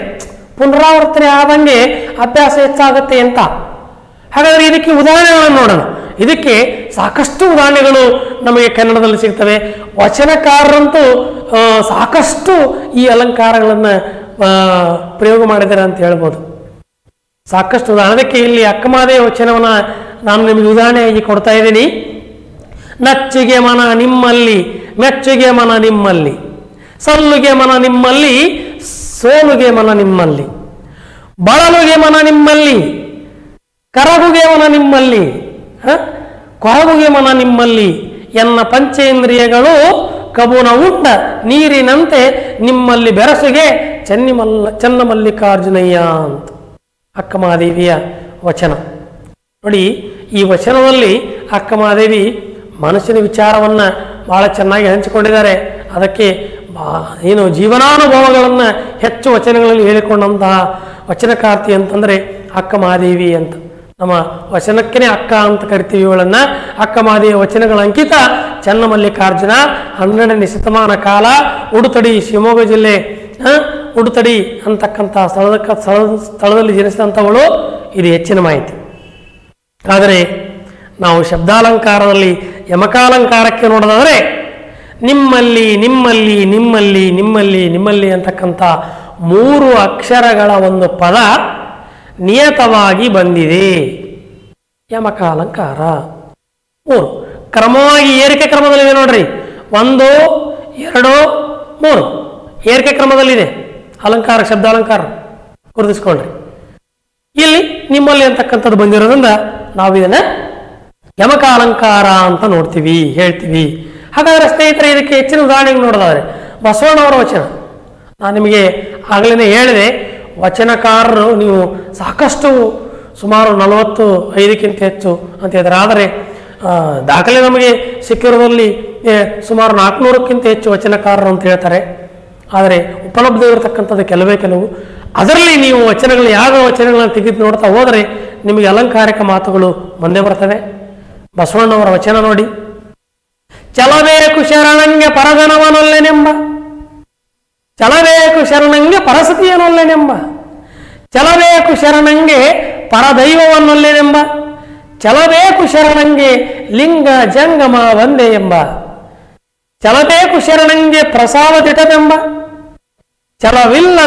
ಪುನರಾವರ್ತನೆ ಆದಂಗೆ ಅಭ್ಯಾಸ ಹೆಚ್ಚಾಗತ್ತೆ ಅಂತ. ಹಾಗಾದ್ರೆ ಇದಕ್ಕೆ ಉದಾಹರಣೆಗಳನ್ನು ನೋಡೋಣ. ಇದಕ್ಕೆ ಸಾಕಷ್ಟು ಉದಾಹರಣೆಗಳು ನಮಗೆ ಕನ್ನಡದಲ್ಲಿ ಸಿಗ್ತವೆ. ವಚನಕಾರರಂತೂ ಸಾಕಷ್ಟು ಈ ಅಲಂಕಾರಗಳನ್ನು ಪ್ರಯೋಗ ಮಾಡಿದ್ದಾರೆ ಅಂತ ಹೇಳ್ಬೋದು. ಸಾಕಷ್ಟು ಅದಕ್ಕೆ ಇಲ್ಲಿ ಅಕ್ಕಮಾದೇ ವಚನವನ್ನ ನಾನು ನಿಮಗೆ ಉದಾಹರಣೆಯಾಗಿ ಕೊಡ್ತಾ ಇದ್ದೀನಿ. ನಚ್ಚಿಗೆ ಮನ ನಿಮ್ಮಲ್ಲಿ, ಮೆಚ್ಚುಗೆ ಮನ ನಿಮ್ಮಲ್ಲಿ, ಸಲ್ಲುಗೆ ಮನ ನಿಮ್ಮಲ್ಲಿ, ಸೋಲುಗೆ ಮನ ನಿಮ್ಮಲ್ಲಿ, ಬಳಲುಗೆ ಮನ ನಿಮ್ಮಲ್ಲಿ, ಕರಗುಗೆ ಮನ ನಿಮ್ಮಲ್ಲಿ? ಕೊರಗುಗೆ ಮನ ನಿಮ್ಮಲ್ಲಿ ಎನ್ನ ಪಂಚೇಂದ್ರಿಯಗಳು ಕಬುನ ಉಂಡ ನೀರಿನಂತೆ ನಿಮ್ಮಲ್ಲಿ ಬೆರಸುಗೆ ಚೆನ್ನಿಮಲ್ಲ, ಚನ್ನಮಲ್ಲಿಕಾರ್ಜುನಯ್ಯ ಅಂತ. ಅಕ್ಕಮಹಾದೇವಿಯ ವಚನ. ನೋಡಿ ಈ ವಚನದಲ್ಲಿ ಅಕ್ಕಮಹಾದೇವಿ ಮನಸ್ಸಿನ ವಿಚಾರವನ್ನು ಬಹಳ ಚೆನ್ನಾಗಿ ಹಂಚಿಕೊಂಡಿದ್ದಾರೆ. ಅದಕ್ಕೆ ಏನು ಜೀವನಾನುಭವಗಳನ್ನು ಹೆಚ್ಚು ವಚನಗಳಲ್ಲಿ ಹೇಳಿಕೊಂಡಂತಹ ವಚನಕಾರ್ತಿ ಅಂತಂದರೆ ಅಕ್ಕ ಮಹಾದೇವಿ ಅಂತ. ನಮ್ಮ ವಚನಕ್ಕೇ ಅಕ್ಕ ಅಂತ ಕರಿತೀವಿ ಇವಳನ್ನು. ಅಕ್ಕ ಮಹಾದೇವಿ ವಚನಗಳ ಅಂಕಿತ ಚನ್ನಮಲ್ಲಿಕಾರ್ಜುನ, ಹನ್ನೆರಡನೇ ಶತಮಾನ ಕಾಲ, ಉಡುತಡಿ, ಶಿವಮೊಗ್ಗ ಜಿಲ್ಲೆ ಉಡುತಡಿ ಅಂತಕ್ಕಂಥ ಸ್ಥಳದ ಸ್ಥಳ ಸ್ಥಳದಲ್ಲಿ ಜನಿಸಿದಂಥವಳು. ಇದು ಹೆಚ್ಚಿನ ಮಾಹಿತಿ. ಆದರೆ ನಾವು ಶಬ್ದಾಲಂಕಾರದಲ್ಲಿ ಯಮಕಾಲಂಕಾರಕ್ಕೆ ನೋಡೋದಾದರೆ ನಿಮ್ಮಲ್ಲಿ ನಿಮ್ಮಲ್ಲಿ ನಿಮ್ಮಲ್ಲಿ ನಿಮ್ಮಲ್ಲಿ ನಿಮ್ಮಲ್ಲಿ ಅಂತಕ್ಕಂಥ ಮೂರು ಅಕ್ಷರಗಳ ಒಂದು ಪದ ನಿಯತವಾಗಿ ಬಂದಿದೆ. ಯಮಕಾಲಂಕಾರ. ಮೂರು. ಕ್ರಮವಾಗಿ ಏರಿಕೆ ಕ್ರಮದಲ್ಲಿದೆ ನೋಡ್ರಿ. ಒಂದು, ಎರಡು, ಮೂರು. ಏರಿಕೆ ಕ್ರಮದಲ್ಲಿದೆ. ಅಲಂಕಾರ, ಶಬ್ದಾಲಂಕಾರ. ಗುರುತಿಸ್ಕೊಂಡ್ರಿ. ಇಲ್ಲಿ ನಿಮ್ಮಲ್ಲಿ ಅಂತಕ್ಕಂಥದ್ದು ಬಂದಿರೋದ್ರಿಂದ ನಾವು ಇದನ್ನ ಯಮಕ ಅಲಂಕಾರ ಅಂತ ನೋಡ್ತೀವಿ ಹೇಳ್ತೀವಿ. ಹಾಗಾದ್ರೆ ಸ್ನೇಹಿತರೆ ಇದಕ್ಕೆ ಹೆಚ್ಚಿನ ಉದಾಹರಣೆ ನೋಡೋದಾದ್ರೆ ಬಸವಣ್ಣವರ ವಚನ. ನಾನು ನಿಮಗೆ ಆಗಲೇ ಹೇಳಿದೆ ವಚನಕಾರರು ನೀವು ಸಾಕಷ್ಟು ಸುಮಾರು ನಲವತ್ತು ಐದಕ್ಕಿಂತ ಹೆಚ್ಚು ಅಂತ ಹೇಳಿದ್ರೆ. ಆದರೆ ದಾಖಲೆ ನಮಗೆ ಸಿಕ್ಕಿರೋದ್ರಲ್ಲಿ ಏ, ಸುಮಾರು ನಾಲ್ಕುನೂರಕ್ಕಿಂತ ಹೆಚ್ಚು ವಚನಕಾರರು ಅಂತ ಹೇಳ್ತಾರೆ. ಆದರೆ ಉಪಲಬ್ಧ ಇರತಕ್ಕಂಥದ್ದು ಕೆಲವೇ ಕೆಲವು. ಅದರಲ್ಲಿ ನೀವು ವಚನಗಳು ಯಾವ ವಚನಗಳನ್ನು ತೆಗೆದು ನೋಡ್ತಾ ಹೋದರೆ ನಿಮಗೆ ಅಲಂಕಾರಿಕ ಮಾತುಗಳು ಬಂದೇ ಬರ್ತವೆ. ಬಸವಣ್ಣವರ ವಚನ ನೋಡಿ. ಚಲಬೇಕು ಶರಣಂಗೆ ಪರಧನವನೊಲ್ಲೆನೆಂಬ. ಚಲಬೇಕು ಶರಣಂಗೆ ಪರಸತಿಯನೊಲ್ಲೆನೆಂಬ. ಚಲಬೇಕು ಶರಣಂಗೆ ಪರದೈವವನ್ನೊಲ್ಲೆನೆಂಬ ಚಲಬೇಕು ಶರಣಂಗೆ ಲಿಂಗ ಜಂಗಮ ಒಂದೇ ಎಂಬ ಚಲಬೇಕು ಶರಣಂಗೆ ಪ್ರಸಾದದಿಟವೆಂಬ ಚಲವಿಲ್ಲ,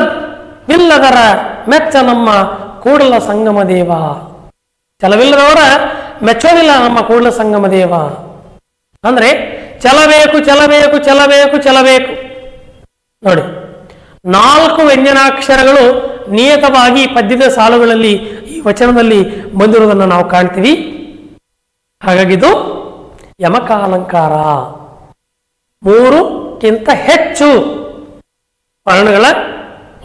ವಿಲ್ಲದರ ಮೆಚ್ಚ ನಮ್ಮ ಕೂಡಲ ಸಂಗಮ ದೇವ. ಚಲವಿಲ್ಲದವರ ಮೆಚ್ಚೋದಿಲ್ಲ ನಮ್ಮ ಕೂಡಲ ಸಂಗಮ ದೇವ. ಅಂದ್ರೆ ಚಲಬೇಕು ಚಲಬೇಕು ಚಲಬೇಕು ಚಲಬೇಕು ನೋಡಿ, ನಾಲ್ಕು ವ್ಯಂಜನಾಕ್ಷರಗಳು ನಿಯತವಾಗಿ ಪದ್ಯದ ಸಾಲುಗಳಲ್ಲಿ ಈ ವಚನದಲ್ಲಿ ಬಂದಿರುವುದನ್ನು ನಾವು ಕಾಣ್ತೀವಿ. ಹಾಗಾಗಿದು ಯಮಕಾಲಂಕಾರ. ಯಮಕ ಅಲಂಕಾರ ಮೂರುಕ್ಕಿಂತ ಹೆಚ್ಚು ವರ್ಣಗಳ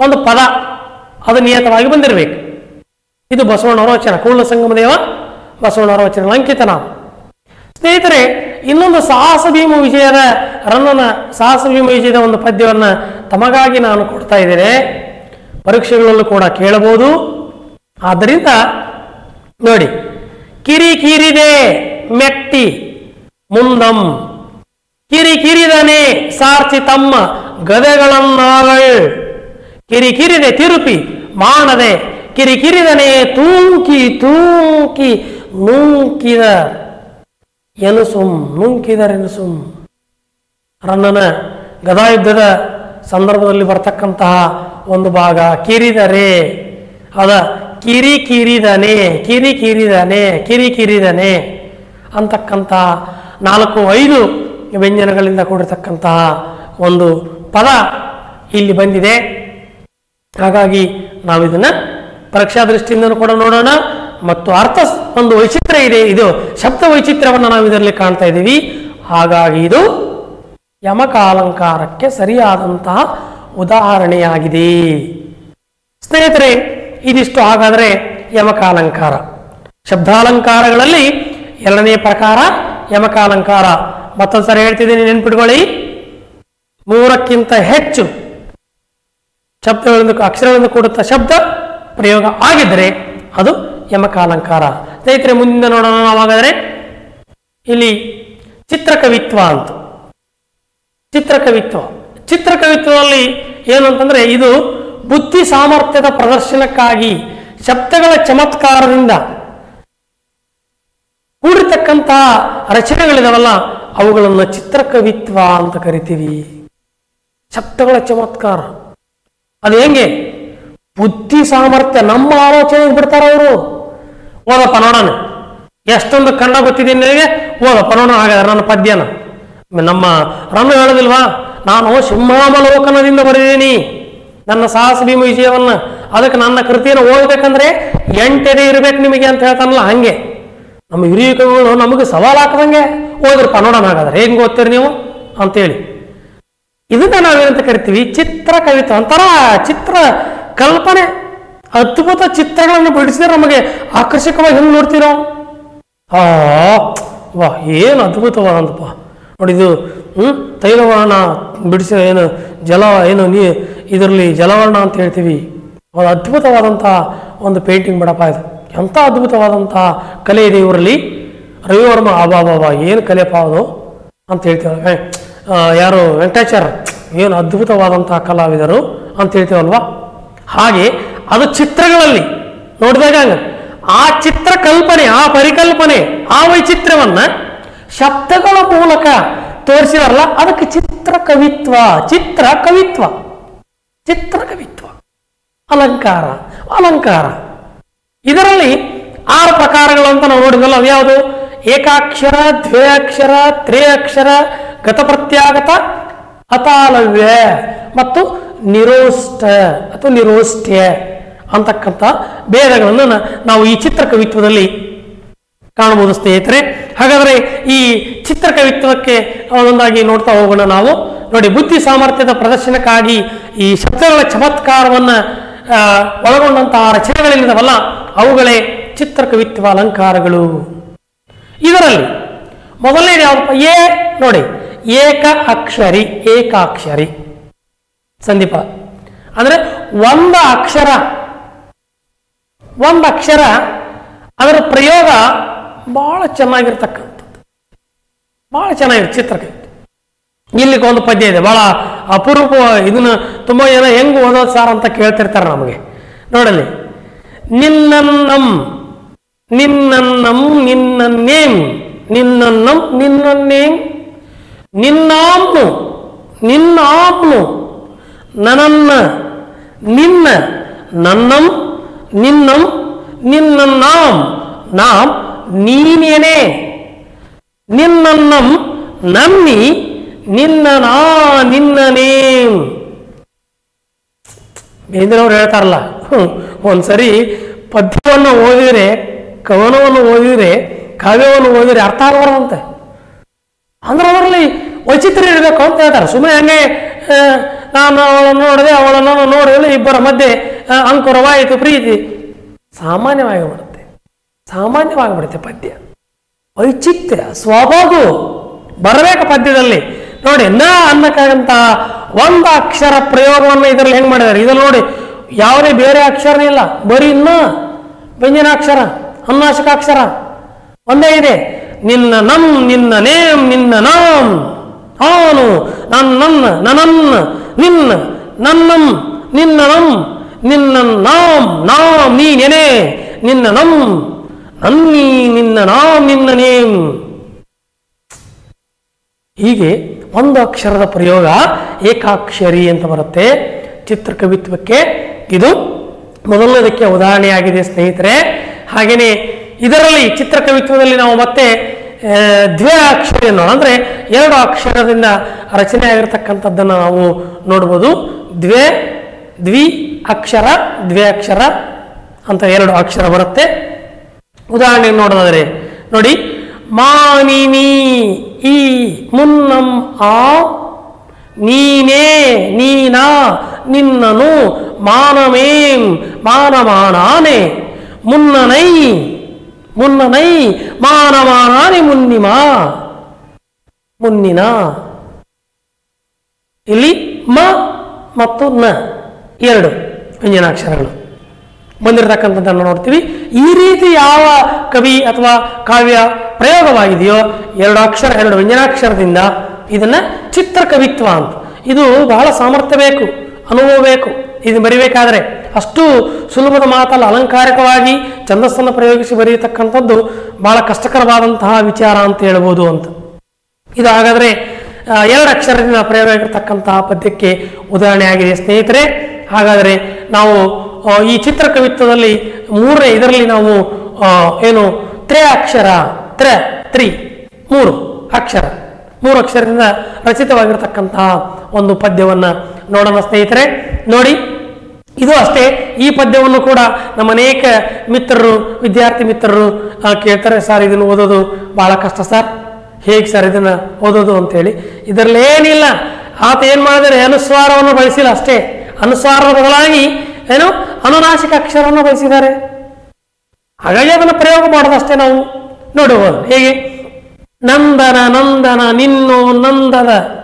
ಒಂದು ಪದ, ಅದು ನಿಯತವಾಗಿ ಬಂದಿರಬೇಕು. ಇದು ಬಸವಣ್ಣವರ ವಚನ ಕೂಡಲ ಸಂಗಮದೇವ ಬಸವಣ್ಣವರ ವಚನ ಅಂಕಿತ ನಾವು. ಸ್ನೇಹಿತರೆ, ಇನ್ನೊಂದು ಸಾಹಸ ಭೀಮ ವಿಜಯದ ರನ್ನನ ಸಾಹಸ ಭೀಮ ವಿಜಯದ ಒಂದು ಪದ್ಯವನ್ನ ತಮಗಾಗಿ ನಾನು ಕೊಡ್ತಾ ಇದ್ದೇನೆ. ಪರೀಕ್ಷೆಗಳಲ್ಲೂ ಕೂಡ ಕೇಳಬಹುದು. ಆದ್ದರಿಂದ ನೋಡಿ, ಕಿರಿ ಕಿರಿದೆ ಮೆಟ್ಟಿ ಮುಂದಂ. ಕಿರಿ ಕಿರಿದನೆ ಸಾರ್ಚಿ ತಮ್ಮ ಗದೆಗಳನ್ನಾಗಳ್ ಕಿರಿ ಕಿರಿದೆ ತಿರುಪಿ ಮಾಡದೆ ಕಿರಿ ತೂಕಿ ತೂಕಿ ತೂಂಕಿ ಎನಸುಂ, ನುಂಕಿದರೆನುಸುಂ. ರನ್ನನ ಗದಾಯುದ್ಧದ ಸಂದರ್ಭದಲ್ಲಿ ಬರ್ತಕ್ಕಂತಹ ಒಂದು ಭಾಗ, ಕಿರಿದರೆ. ಅದ ಕಿರಿ ಕಿರಿದನೆ ಕಿರಿ ಕಿರಿದನೆ ಕಿರಿ ಕಿರಿದನೆ ಅಂತಕ್ಕಂತಹ ನಾಲ್ಕು, ಐದು ವ್ಯಂಜನಗಳಿಂದ ಕೂಡಿರ್ತಕ್ಕಂತಹ ಒಂದು ಪದ ಇಲ್ಲಿ ಬಂದಿದೆ. ಹಾಗಾಗಿ ನಾವು ಇದನ್ನ ಪರೀಕ್ಷಾ ದೃಷ್ಟಿಯಿಂದನೂ ಕೂಡ ನೋಡೋಣ. ಮತ್ತು ಅರ್ಥ ಒಂದು ವೈಚಿತ್ರ್ಯ ಇದೆ. ಇದು ಶಬ್ದ ವೈಚಿತ್ರ್ಯವನ್ನು ನಾವು ಇದರಲ್ಲಿ ಕಾಣ್ತಾ ಇದ್ದೀವಿ. ಹಾಗಾಗಿ ಇದು ಯಮಕ ಅಲಂಕಾರಕ್ಕೆ ಸರಿಯಾದಂತಹ ಉದಾಹರಣೆಯಾಗಿದೆ. ಸ್ನೇಹಿತರೆ, ಇದಿಷ್ಟು ಹಾಗಾದರೆ ಯಮಕ ಅಲಂಕಾರ ಶಬ್ದಾಲಂಕಾರಗಳಲ್ಲಿ ಎರಡನೇ ಪ್ರಕಾರ ಯಮಕ ಅಲಂಕಾರ ಮತ್ತೊಂದ್ಸರಿ ಹೇಳ್ತಿದ್ದೀನಿ ನೆನ್ಪಿಟ್ಕೊಳ್ಳಿ. ಮೂರಕ್ಕಿಂತ ಹೆಚ್ಚು ಶಬ್ದಗಳಿಂದ ಅಕ್ಷರಗಳಿಂದ ಕೂಡುತ್ತ ಶಬ್ದ. ಪ್ರಯೋಗ ಆಗಿದ್ದರೆ ಅದು ಯಮಕಾಲಂಕಾರ. ಸ್ನೇಹಿತರೆ ಮುಂದಿನ ನೋಡೋಣ ನಾವಾಗಾದರೆ ಇಲ್ಲಿ ಚಿತ್ರಕವಿತ್ವ ಅಂತ. ಚಿತ್ರಕವಿತ್ವ. ಚಿತ್ರಕವಿತ್ವದಲ್ಲಿ ಏನು ಅಂತಂದ್ರೆ ಇದು ಬುದ್ಧಿ ಸಾಮರ್ಥ್ಯದ ಪ್ರದರ್ಶನಕ್ಕಾಗಿ ಶಬ್ದಗಳ ಚಮತ್ಕಾರದಿಂದ ಕೂಡಿರ್ತಕ್ಕಂತಹ ರಚನೆಗಳಿದಾವಲ್ಲ, ಅವುಗಳನ್ನು ಚಿತ್ರಕವಿತ್ವ ಅಂತ ಕರಿತೀವಿ. ಶಬ್ದಗಳ ಚಮತ್ಕಾರ. ಅದು ಹೆಂಗೆ? ಬುದ್ಧಿ ಸಾಮರ್ಥ್ಯ ನಮ್ಮ ಆಲೋಚನೆ ಬಿಡ್ತಾರ ಅವರು. ಓದಪ್ಪ ನೋಡೋಣ. ಎಷ್ಟೊಂದು ಕನ್ನಡ ಗೊತ್ತಿದ್ದೀನಿ ನನಗೆ? ಓದಪ್ಪ ನೋಡೋಣ, ಹಾಗಾದ್ರೆ ನನ್ನ ಪದ್ಯನ. ನಮ್ಮ ರನ್ನು ಹೇಳೋದಿಲ್ವಾ? ನಾನು ಸಿಂಹಾಮಲೋಕನದಿಂದ ಬರೆದೀನಿ ನನ್ನ ಸಾಹಸ ಭೀಮ ವಿಜಯವನ್ನ ಅದಕ್ಕೆ ನನ್ನ ಕೃತಿಯನ್ನು ಓದ್ಬೇಕಂದ್ರೆ ಎಂಟೆದೆ ಇರಬೇಕು ನಿಮಗೆ ಅಂತ ಹೇಳ್ತಾನಲ್ಲ ಹಂಗೆ. ನಮ್ಮ ಹಿರಿಯ ಕವಿಗಳು ನಮಗೆ ಸವಾಲು ಹಾಕದಂಗೆ ಓದ್ರಪ್ಪ ನೋಡೋಣ ಹಾಗಾದ್ರೆ. ಹೆಂಗೆ ಓದ್ತೀರಿ ನೀವು? ಅಂತೇಳಿ. ಇದನ್ನ ನಾವೇನಂತ ಕರಿತೀವಿ? ಚಿತ್ರ ಕವಿತ್ವ ಒಂಥರ ಚಿತ್ರ ಕಲ್ಪನೆ, ಅದ್ಭುತ ಚಿತ್ರಗಳನ್ನು ಬಿಡಿಸಿದ್ರೆ ನಮಗೆ ಆಕರ್ಷಕವಾಗಿ ಹೆಂಗೆ ನೋಡ್ತೀರೋ? ಆ, ವಾ, ಏನು ಅದ್ಭುತವಾದಂತಪ್ಪ ನೋಡಿ ಇದು, ಹ್ಮ್, ತೈಲವರ್ಣ ಬಿಡಿಸಿ ಏನು ಜಲ, ಏನು ನೀ, ಇದರಲ್ಲಿ ಜಲವರ್ಣ ಅಂತ ಹೇಳ್ತೀವಿ. ಒಂದು ಅದ್ಭುತವಾದಂಥ ಒಂದು ಪೇಂಟಿಂಗ್ ಬಿಡಪ್ಪ ಇದು. ಎಂಥ ಅದ್ಭುತವಾದಂಥ ಕಲೆ ಇದೆ ಇವರಲ್ಲಿ. ರವಿವರ್ಮ ಅಬಾಬಾಬಾ, ಏನು ಕಲೆಪ್ಪ ಅದು ಅಂತ ಹೇಳ್ತೀವಲ್ಲ ಯಾರು, ವೆಂಕಟಾಚಾರ್ಯ, ಏನು ಅದ್ಭುತವಾದಂತಹ ಕಲಾವಿದರು ಅಂತ ಹೇಳ್ತೀವಲ್ವಾ? ಹಾಗೆ ಅದು ಚಿತ್ರಗಳಲ್ಲಿ ನೋಡಿದಾಗ ಆ ಚಿತ್ರ ಕಲ್ಪನೆ ಆ ಪರಿಕಲ್ಪನೆ, ಆ ವೈಚಿತ್ರ್ಯವನ್ನ ಶಬ್ದಗಳ ಮೂಲಕ ತೋರಿಸಿದಾರಲ್ಲ, ಅದಕ್ಕೆ ಚಿತ್ರ ಕವಿತ್ವ ಚಿತ್ರ ಕವಿತ್ವ ಚಿತ್ರ ಕವಿತ್ವ. ಅಲಂಕಾರ ಅಲಂಕಾರ. ಇದರಲ್ಲಿ ಆರು ಪ್ರಕಾರಗಳು ಅಂತ ನಾವು ನೋಡಿದ್ವಲ್ಲ ಯಾವುದು? ಏಕಾಕ್ಷರ, ದ್ವೇಯಕ್ಷರ, ತ್ರೇಯಕ್ಷರ, ಗತಪ್ರತ್ಯಾಗತ, ಅತಾಲವ್ಯ ಮತ್ತು ನಿರೋಷ್ಟ ಅಥವಾ ನಿರೋಷ್ಟ್ಯ ಅಂತಕ್ಕಂಥ ಭೇದಗಳನ್ನು ನಾವು ಈ ಚಿತ್ರಕವಿತ್ವದಲ್ಲಿ ಕಾಣಬಹುದು ಸ್ನೇಹಿತರೆ. ಹಾಗಾದರೆ ಈ ಚಿತ್ರಕವಿತ್ವಕ್ಕೆ ಒಂದೊಂದಾಗಿ ನೋಡ್ತಾ ಹೋಗೋಣ ನಾವು. ನೋಡಿ, ಬುದ್ಧಿ ಸಾಮರ್ಥ್ಯದ ಪ್ರದರ್ಶನಕ್ಕಾಗಿ ಈ ಶಬ್ದಗಳ ಚಮತ್ಕಾರವನ್ನು ಒಳಗೊಂಡಂತಹ ರಚನೆಗಳಿಲ್ಲದವಲ್ಲ, ಅವುಗಳೇ ಚಿತ್ರಕವಿತ್ವ ಅಲಂಕಾರಗಳು. ಇದರಲ್ಲಿ ಮೊದಲನೇದು ಯಾವ್ದಪ್ಪ? ಏ, ನೋಡಿ, ಏಕ ಅಕ್ಷರಿ, ಏಕಾಕ್ಷರಿ. ಸಂದೀಪ. ಅಂದ್ರೆ ಒಂದು ಅಕ್ಷರ ಒಂದು ಅಕ್ಷರ ಅದರ ಪ್ರಯೋಗ ಬಹಳ ಚೆನ್ನಾಗಿರ್ತಕ್ಕಂಥದ್ದು. ಬಹಳ ಚೆನ್ನಾಗಿದೆ ಚಿತ್ರಕಲೆ ಇಲ್ಲಿಗೆ ಒಂದು ಪದ್ಯ ಇದೆ. ಬಹಳ ಅಪರೂಪ ಇದನ್ನ ತುಂಬಾ ಜನ ಹೆಂಗ್ ಓದೋದು ಸಾರ್ ಅಂತ ಕೇಳ್ತಿರ್ತಾರೆ ನಮಗೆ. ನೋಡಲಿ ನಿನ್ನನ್ನಂ ನಿನ್ನನ್ನಂ, ನಿನ್ನನ್ನೇಂ ನಿನ್ನನ್ನಂ, ನಿನ್ನನ್ನೇಂ, ನಿನ್ನಾಮ್ನು ನಿನ್ನಾಮ್ನು. ನನನ್ನ ನಿನ್ನ, ನನ್ನಂ, ನಿನ್ನಂ, ನಿನ್ನನ್ನಾಂ, ನಾಂ, ನೀನೇನೆ. ನಿನ್ನನ್ನಂ, ನನ್ನಿ ನಿನ್ನ ನಾ ನಿನ್ನನೇಂ. ಬೇಂದ್ರವ್ರು ಹೇಳ್ತಾರಲ್ಲ ಒಂದ್ಸರಿ ಪದ್ಯವನ್ನು ಓದಿದ್ರೆ, ಕವನವನ್ನು ಓದಿದ್ರೆ, ಕಾವ್ಯವನ್ನು ಓದಿದ್ರೆ ಅರ್ಥ ಆಗಬಾರ್ದಂತೆ. ಅಂದ್ರೆ ಅದರಲ್ಲಿ ವೈಚಿತ್ರ್ಯ ಇರಬೇಕು ಅಂತ ಹೇಳ್ತಾರೆ. ಸುಮ್ಮನೆ ಹಂಗೆ ನಾನು ಅವಳನ್ನು ನೋಡಿದೆ, ಅವಳನ್ನು ನೋಡಿದ್ರೆ ಇಬ್ಬರ ಮಧ್ಯೆ ಅಂಕುರವಾಯಿತು ಪ್ರೀತಿ. ಸಾಮಾನ್ಯವಾಗಿ ಬಿಡುತ್ತೆ ಸಾಮಾನ್ಯವಾಗಿ ಬಿಡುತ್ತೆ ಪದ್ಯ. ವೈಚಿತ್ರ್ಯ, ಸ್ವಭಾವವು ಬರಬೇಕು ಪದ್ಯದಲ್ಲಿ. ನೋಡಿ, ನ ಅನ್ನಕ್ಕಾಗಂತಹ ಒಂದು ಅಕ್ಷರ ಪ್ರಯೋಗವನ್ನು ಇದರಲ್ಲಿ ಹೆಂಗೆ ಮಾಡಿದ್ದಾರೆ ಇದ್ರಲ್ಲಿ ನೋಡಿ, ಯಾವುದೇ ಬೇರೆ ಅಕ್ಷರನೇ ಇಲ್ಲ. ಬರೀ ನ ವ್ಯಂಜನಾಕ್ಷರ ಅನ್ನಾಶಕಾಕ್ಷರ ಒಂದೇ ಇದೆ. ನಿನ್ನ ನಮ್, ನಿನ್ನ ನೇಮ್, ನಿನ್ನ ನಾಮ್. ಅವನು ನನ್ನ, ನನನ್ನ, ನಿನ್ನ, ನನ್ನಂ ನಿನ್ನ ನಂ ನಿನ್ನ ನಾಮ್ ನಾಮ್ ನೀನೆನೆ ನಿನ್ನ ನಂ ನನ್ನಿ ನಿನ್ನ ನಾಮ್ ನಿನ್ನ ನೇಮ್ ಹೀಗೆ ಒಂದು ಅಕ್ಷರದ ಪ್ರಯೋಗ ಏಕಾಕ್ಷರಿ ಅಂತ ಬರುತ್ತೆ ಚಿತ್ರಕವಿತ್ವಕ್ಕೆ. ಇದು ಮೊದಲನೇದಕ್ಕೆ ಉದಾಹರಣೆಯಾಗಿದೆ ಸ್ನೇಹಿತರೆ. ಹಾಗೆಯೇ ಇದರಲ್ಲಿ ಚಿತ್ರಕವಿತ್ವದಲ್ಲಿ ನಾವು ಮತ್ತೆ ದ್ವೇ ಅಕ್ಷರ ಅನ್ನೋಣ ಅಂದರೆ ಎರಡು ಅಕ್ಷರದಿಂದ ರಚನೆ ಆಗಿರತಕ್ಕಂಥದ್ದನ್ನು ನಾವು ನೋಡ್ಬೋದು. ದ್ವೇ, ದ್ವಿ ಅಕ್ಷರ, ದ್ವೇ ಅಕ್ಷರ ಅಂತ ಎರಡು ಅಕ್ಷರ ಬರುತ್ತೆ. ಉದಾಹರಣೆಗೆ ನೋಡೋದಾದ್ರೆ, ನೋಡಿ, ಮಾನಿನಿ ಈ ಮುನ್ನಂ ಆ, ನೀನೇ ನೀನಾ ನಿನ್ನನು ಮಾನಮೇಂ ಮಾನಮಾನಾನೆ ಮುನ್ನನೈ ಮುನ್ನನೈ ಮಾನಮಾನಾನೆ ಮುನ್ನಿಮ. ಮುನ್ನಿನ. ಇಲ್ಲಿ ಮ ಮತ್ತು ನ, ಎರಡು ವ್ಯಂಜನಾಕ್ಷರಗಳು. ಬಂದಿರತಕ್ಕಂಥದ್ದನ್ನು ನೋಡ್ತೀವಿ. ಈ ರೀತಿ ಯಾವ ಕವಿ ಅಥವಾ ಕಾವ್ಯ ಪ್ರಯೋಗವಾಗಿದೆಯೋ, ಎರಡು ಅಕ್ಷರ, ಎರಡು ವ್ಯಂಜನಾಕ್ಷರದಿಂದ ಇದನ್ನ ಚಿತ್ರಕವಿತ್ವ ಅಂತ. ಇದು ಬಹಳ ಸಾಮರ್ಥ್ಯ ಬೇಕು, ಅನುಭವ ಬೇಕು. ಇದು ಬರಿಬೇಕಾದ್ರೆ ಅಷ್ಟು ಸುಲಭದ ಮಾತಲ್ಲ, ಅಲಂಕಾರಿಕವಾಗಿ ಛಂದಸ್ಸನ್ನು ಪ್ರಯೋಗಿಸಿ ಬರೆಯತಕ್ಕಂಥದ್ದು ಬಹಳ ಕಷ್ಟಕರವಾದಂತಹ ವಿಚಾರ ಅಂತ ಹೇಳ್ಬೋದು ಅಂತ. ಇದು ಹಾಗಾದರೆ ಎರಡು ಅಕ್ಷರದಿಂದ ಪ್ರಯೋಗ ಪದ್ಯಕ್ಕೆ ಉದಾಹರಣೆ ಆಗಿದೆ ಸ್ನೇಹಿತರೆ. ಹಾಗಾದರೆ ನಾವು ಈ ಚಿತ್ರ ಕವಿತ್ವದಲ್ಲಿ ಮೂರನೇ ಇದರಲ್ಲಿ ನಾವು ಏನು, ತ್ರೇ ಅಕ್ಷರ, ತ್ರ, ತ್ರಿ, ಮೂರು ಅಕ್ಷರ, ಮೂರು ಅಕ್ಷರದಿಂದ ರಚಿತವಾಗಿರತಕ್ಕಂತಹ ಒಂದು ಪದ್ಯವನ್ನು ನೋಡೋಣ ಸ್ನೇಹಿತರೆ. ನೋಡಿ, ಇದು ಅಷ್ಟೇ. ಈ ಪದ್ಯವನ್ನು ಕೂಡ ನಮ್ಮ ಅನೇಕ ಮಿತ್ರರು, ವಿದ್ಯಾರ್ಥಿ ಮಿತ್ರರು ಕೇಳ್ತಾರೆ, ಸರ್, ಇದನ್ನು ಓದೋದು ಬಹಳ ಕಷ್ಟ ಸರ್. ಹೇಗೆ ಸರ್ ಇದನ್ನ ಓದೋದು? ಅಂತೇಳಿ. ಇದರಲ್ಲಿ ಏನಿಲ್ಲ. ಆತ ಏನು ಮಾಡಿದರೆ, ಅನುಸ್ವಾರವನ್ನು ಬಳಸಿಲ್ಲ ಅಷ್ಟೇ. ಅನುಸ್ವಾರದ ಬದಲಾಗಿ ಏನು? ಅನುನಾಶಿಕ ಅಕ್ಷರವನ್ನು ಬಳಸಿದ್ದಾರೆ. ಹಾಗಾಗಿ ಅದನ್ನು ಪ್ರಯೋಗ ಮಾಡೋದಷ್ಟೇ ನಾವು ನೋಡಬಹುದು. ಹೇಗೆ? ನಂದನ ನಂದನ, ನಿನ್ನೋ ನಂದದ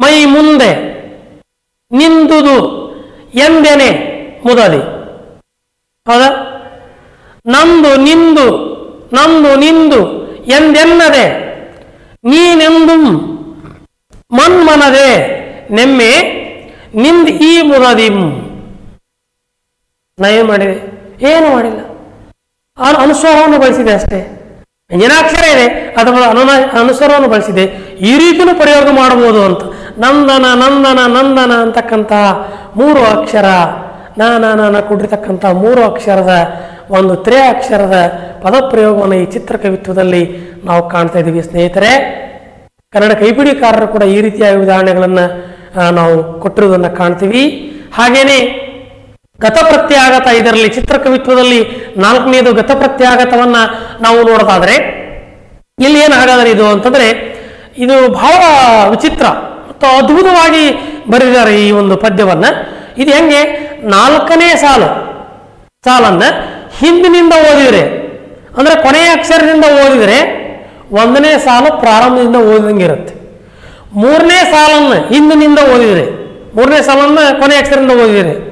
ಮೈ ಮುಂದೆ ನಿಂದುದು ಎಂದೆನೆ ಮುದಲಿ. ಹೌದಾ? ನಂದು ನಿಂದು ನಂದು ನಿಂದು ಎಂದೆನ್ನದೆ? ನೀನೆಂದು ಮನ್ಮನದೆ. ನೆಮ್ಮೆ, ನಿಂದ ಈ ಮುದದಿಂ ನಾ ಏನು ಮಾಡಿದೆ? ಏನು ಮಾಡಿಲ್ಲ. ಆ ಅನುಸ್ವಾರವನ್ನು ಬಳಸಿದೆ ಅಷ್ಟೇ. ವ್ಯಂಜನಾಕ್ಷರ ಇದೆ? ಅಥವಾ ಅನುನ ಅನುಸ್ವರವನ್ನು ಬಳಸಿದೆ. ಈ ರೀತಿಯೂ ಪ್ರಯೋಗ ಮಾಡಬಹುದು ಅಂತ. ನಂದನ ನಂದನ ನಂದನ ಅಂತಕ್ಕಂತಹ ಮೂರು ಅಕ್ಷರ ನಾನ ಕೊಟ್ಟಿರ್ತಕ್ಕಂಥ ಮೂರು ಅಕ್ಷರದ ಒಂದು ತ್ರೇ ಅಕ್ಷರದ ಪದಪ್ರಯೋಗವನ್ನು ಈ ಚಿತ್ರಕವಿತ್ವದಲ್ಲಿ ನಾವು ಕಾಣ್ತಾ ಇದ್ದೀವಿ. ಸ್ನೇಹಿತರೆ, ಕನ್ನಡ ಕೈಪಿಡಿಕಾರರು ಕೂಡ ಈ ರೀತಿಯ ಉದಾಹರಣೆಗಳನ್ನು ನಾವು ಕೊಟ್ಟಿರುವುದನ್ನು ಕಾಣ್ತೀವಿ. ಹಾಗೇನೆ, ಗತಪ್ರತ್ಯಾಗತ ಇದರಲ್ಲಿ ಚಿತ್ರಕವಿತ್ವದಲ್ಲಿ ನಾಲ್ಕನೇದು ಗತಪ್ರತ್ಯಾಗತವನ್ನ ನಾವು ನೋಡೋದಾದ್ರೆ, ಇಲ್ಲಿ ಏನು ಹಾಗಾದ್ರೆ ಇದು ಅಂತಂದ್ರೆ, ಇದು ಬಹಳ ವಿಚಿತ್ರ. ಅದ್ಭುತವಾಗಿ ಬರೆದಿದ್ದಾರೆ ಈ ಒಂದು ಪದ್ಯವನ್ನ. ಇದು ಹೆಂಗೆ? ನಾಲ್ಕನೇ ಸಾಲು. ಸಾಲನ್ನ ಹಿಂದಿನಿಂದ ಓದಿದರೆ, ಅಂದ್ರೆ ಕೊನೆಯ ಅಕ್ಷರದಿಂದ ಓದಿದರೆ ಒಂದನೇ ಸಾಲು ಪ್ರಾರಂಭದಿಂದ ಓದಿದಂಗೆ ಇರುತ್ತೆ. ಮೂರನೇ ಸಾಲನ್ನು ಹಿಂದಿನಿಂದ ಓದಿದರೆ, ಮೂರನೇ ಸಾಲನ್ನು ಕೊನೆ ಅಕ್ಷರದಿಂದ ಓದಿದರೆ,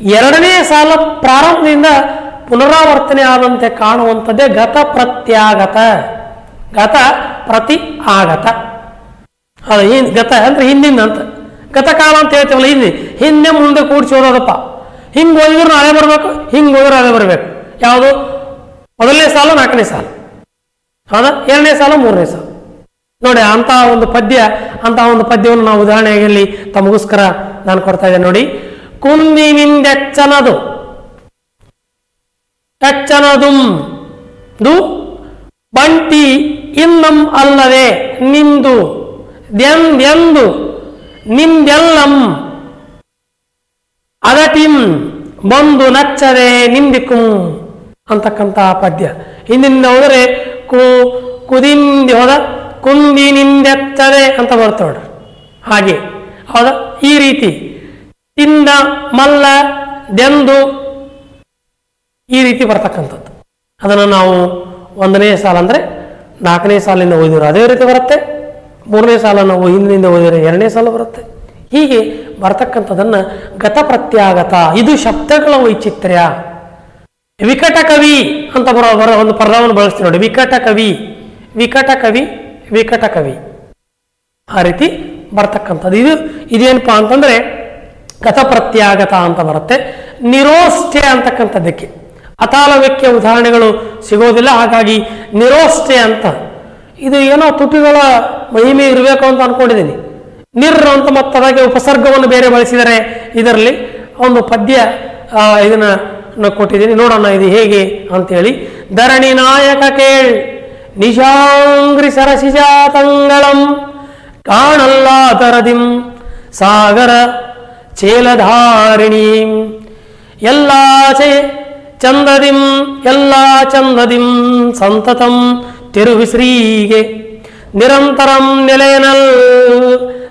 ಎರಡನೇ ಸಾಲ ಪ್ರಾರಂಭದಿಂದ ಪುನರಾವರ್ತನೆ ಆದಂತೆ ಕಾಣುವಂಥದ್ದೇ ಗತ ಪ್ರತ್ಯಾಗತ ಗತ ಪ್ರತಿ ಆಗತ. ಅದು ಹಿಂದ್ ಗತ ಅಂದ್ರೆ ಹಿಂದಿಂದ ಅಂತ. ಗತಕಾಲ ಅಂತ ಹೇಳ್ತೀವಲ್ಲ ಹಿಂದೆ. ಹಿಂದೆ ಮುಂದೆ ಕೂಡಿಸಿ ಓದೋದಪ್ಪ ಹಿಂಗೆ ಓದಿದ್ರು ನಾಳೆ ಬರಬೇಕು, ಹಿಂಗೆ ಓದಿದ್ರು ಅದೇ ಬರಬೇಕು. ಯಾವುದು? ಮೊದಲನೇ ಸಾಲ, ನಾಲ್ಕನೇ ಸಾಲ. ಹೌದಾ? ಎರಡನೇ ಸಾಲ, ಮೂರನೇ ಸಾಲ. ನೋಡಿ ಅಂತ ಒಂದು ಪದ್ಯ ಅಂತ ಒಂದು ಪದ್ಯವನ್ನು ನಾವು ಉದಾಹರಣೆಯಲ್ಲಿ ತಮಗೋಸ್ಕರ ನಾನು ಕೊಡ್ತಾ ಇದ್ದೇನೆ. ನೋಡಿ ಕುಂದಿನಿಂದೆಚ್ಚನದು ಎಚ್ಚನದುಂ. ದು ಬಂಟಿ ಇನ್ನಂ ಅಲ್ಲದೆ ನಿಂದು. ದೆಂದೆಂದು ನಿಂದೆಲ್ಲಂ ಅದಟಿಂ ಬಂದು ನಚ್ಚದೆ ನಿಂಬಿಕುಂ ಅಂತಕ್ಕಂಥ ಪದ್ಯ. ಹಿಂದಿನಿಂದ ಹೋದರೆ ಕು ಕುದಿಂದಿ ಹೋದ ಕುಂದಿ ನಿಂದೆತ್ತರೆ ಅಂತ ಬರುತ್ತೆ ನೋಡ್ರಿ. ಹಾಗೆ. ಹೌದಾ? ಈ ರೀತಿ. ತಿಂದ, ಮಲ್ಲ ದೆಂದು ಈ ರೀತಿ ಬರ್ತಕ್ಕಂಥದ್ದು. ಅದನ್ನು ನಾವು ಒಂದನೇ ಸಾಲ ಅಂದರೆ ನಾಲ್ಕನೇ ಸಾಲಿಂದ ಓದಿದ್ರು ಅದೇ ರೀತಿ ಬರುತ್ತೆ. ಮೂರನೇ ಸಾಲ ನಾವು ಹಿಂದಿನಿಂದ ಓದಿದರೆ ಎರಡನೇ ಸಾಲ ಬರುತ್ತೆ. ಹೀಗೆ ಬರ್ತಕ್ಕಂಥದ್ದನ್ನು ಗತ ಪ್ರತ್ಯಾಗತ ಇದು ಶಬ್ದಗಳ ವೈಚಿತ್ರ್ಯ. ವಿಕಟ ಕವಿ ಅಂತ ಬರೋ ಬರೋ ಒಂದು ಪದವನ್ನು ಬಳಸ್ತೀವಿ ನೋಡಿ. ವಿಕಟ ಕವಿ. ವಿಕಟ ಕವಿ ವಿಕಟ ಕವಿ. ಆ ರೀತಿ ಬರ್ತಕ್ಕಂಥದ್ದು. ಇದು ಇದೇನಪ್ಪ ಅಂತಂದ್ರೆ ಗತಪ್ರತ್ಯಾಗತ ಅಂತ ಬರುತ್ತೆ. ನಿರೋಷ್ಠೆ ಅಂತಕ್ಕಂಥದ್ದಕ್ಕೆ. ಅತಾಲವ್ಯಕ್ಕೆ ಉದಾಹರಣೆಗಳು ಸಿಗೋದಿಲ್ಲ. ಹಾಗಾಗಿ ನಿರೋಷ್ಠೆ ಅಂತ ಇದು ಏನೋ ತುಟಿಗಳ ಮಹಿಮೆ ಇರಬೇಕು ಅಂತ ಅನ್ಕೊಂಡಿದ್ದೀನಿ. ನಿರ್ ಅಂತ ಮತ್ತೆ ಅದಕ್ಕೆ ಉಪಸರ್ಗವನ್ನು ಬೇರೆ ಬಳಸಿದರೆ ಇದರಲ್ಲಿ ಒಂದು ಪದ್ಯ ಇದನ್ನ ನಾನು ಕೊಟ್ಟಿದ್ದೀನಿ. ನೋಡೋಣ ಇದು ಹೇಗೆ ಅಂತೇಳಿ. ಧರಣಿ ನಾಯಕ ಕೇಳ್, ನಿಶಾಂಗ್ರಿ ಸರಸಿಜಾತಂಗಳಂ ಕಾಣಲ್ಲ ತರದಿಂ ಸಾಗರ ಚೇಲಧಾರಿಣಿ. ಎಲ್ಲಾಚೆ ಚಂದದಿಂ, ಎಲ್ಲಾ ಚಂದದಿಂ, ಸಂತತಂ ತಿರುವಿಶ್ರೀಗೆ ನಿರಂತರಂ ನೆಲೆಯನಲ್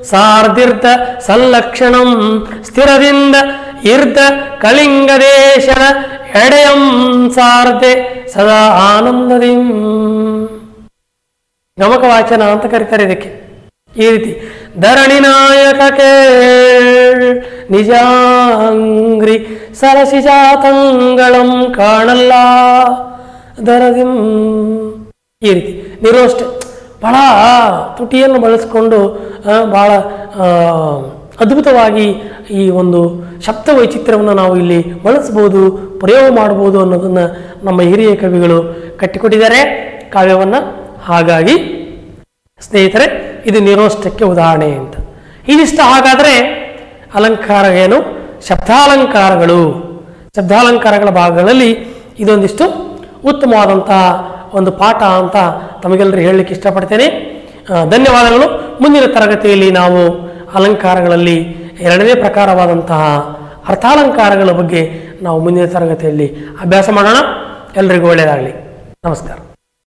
ಸಾರ್ದಿರ್ದ ಸಲ್ಲಕ್ಷಣಂ ಸ್ಥಿರದಿಂದ ಇರ್ದ ಕಳಿಂಗ ದೇಶದ ಎಡೆಯಂ ಸಾರ್ದೆ ಸದಾ ಆನಂದದಿಂ ಗಮಕ ವಾಚನ ಅಂತ ಕರೀತಾರೆ ಇದಕ್ಕೆ ಈ ರೀತಿ ಧರಣಿ ನಾಯಕ ಕೇಳ್ ನಿಜಾಂಗ್ರಿ ಸರಸಿಜಾತಂಗಳಂ ಕಾಣಲ್ಲ ದರದಿಂ ಈ ರೀತಿ. ನೀರು ಅಷ್ಟೇ. ಭಾಳ ತುಟಿಯನ್ನು ಬಳಸಿಕೊಂಡು ಭಾಳ ಅದ್ಭುತವಾಗಿ ಈ ಒಂದು ಶಬ್ದ ವೈಚಿತ್ರ್ಯವನ್ನು ನಾವು ಇಲ್ಲಿ ಬಳಸ್ಬೋದು, ಪ್ರಯೋಗ ಮಾಡ್ಬೋದು ಅನ್ನೋದನ್ನು ನಮ್ಮ ಹಿರಿಯ ಕವಿಗಳು ಕಟ್ಟಿಕೊಟ್ಟಿದ್ದಾರೆ. ಕಾವ್ಯವನ್ನು ಹಾಗಾಗಿ ಸ್ನೇಹಿತರೆ, ಇದು ನಿರೋಷ್ಟಕ್ಕೆ ಉದಾಹರಣೆ ಅಂತ. ಇದಿಷ್ಟು ಹಾಗಾದರೆ ಅಲಂಕಾರ ಏನು? ಶಬ್ದಾಲಂಕಾರಗಳು. ಶಬ್ದಾಲಂಕಾರಗಳ ಭಾಗಗಳಲ್ಲಿ ಇದೊಂದಿಷ್ಟು ಉತ್ತಮವಾದಂತಹ ಒಂದು ಪಾಠ ಅಂತ ತಮಗೆಲ್ಲರೂ ಹೇಳಲಿಕ್ಕೆ ಇಷ್ಟಪಡ್ತೇನೆ. ಧನ್ಯವಾದಗಳು. ಮುಂದಿನ ತರಗತಿಯಲ್ಲಿ ನಾವು ಅಲಂಕಾರಗಳಲ್ಲಿ ಎರಡನೇ ಪ್ರಕಾರವಾದಂತಹ ಅರ್ಥಾಲಂಕಾರಗಳ ಬಗ್ಗೆ ನಾವು ಮುಂದಿನ ತರಗತಿಯಲ್ಲಿ ಅಭ್ಯಾಸ ಮಾಡೋಣ. ಎಲ್ರಿಗೂ ಒಳ್ಳೆಯದಾಗಲಿ. ನಮಸ್ಕಾರ.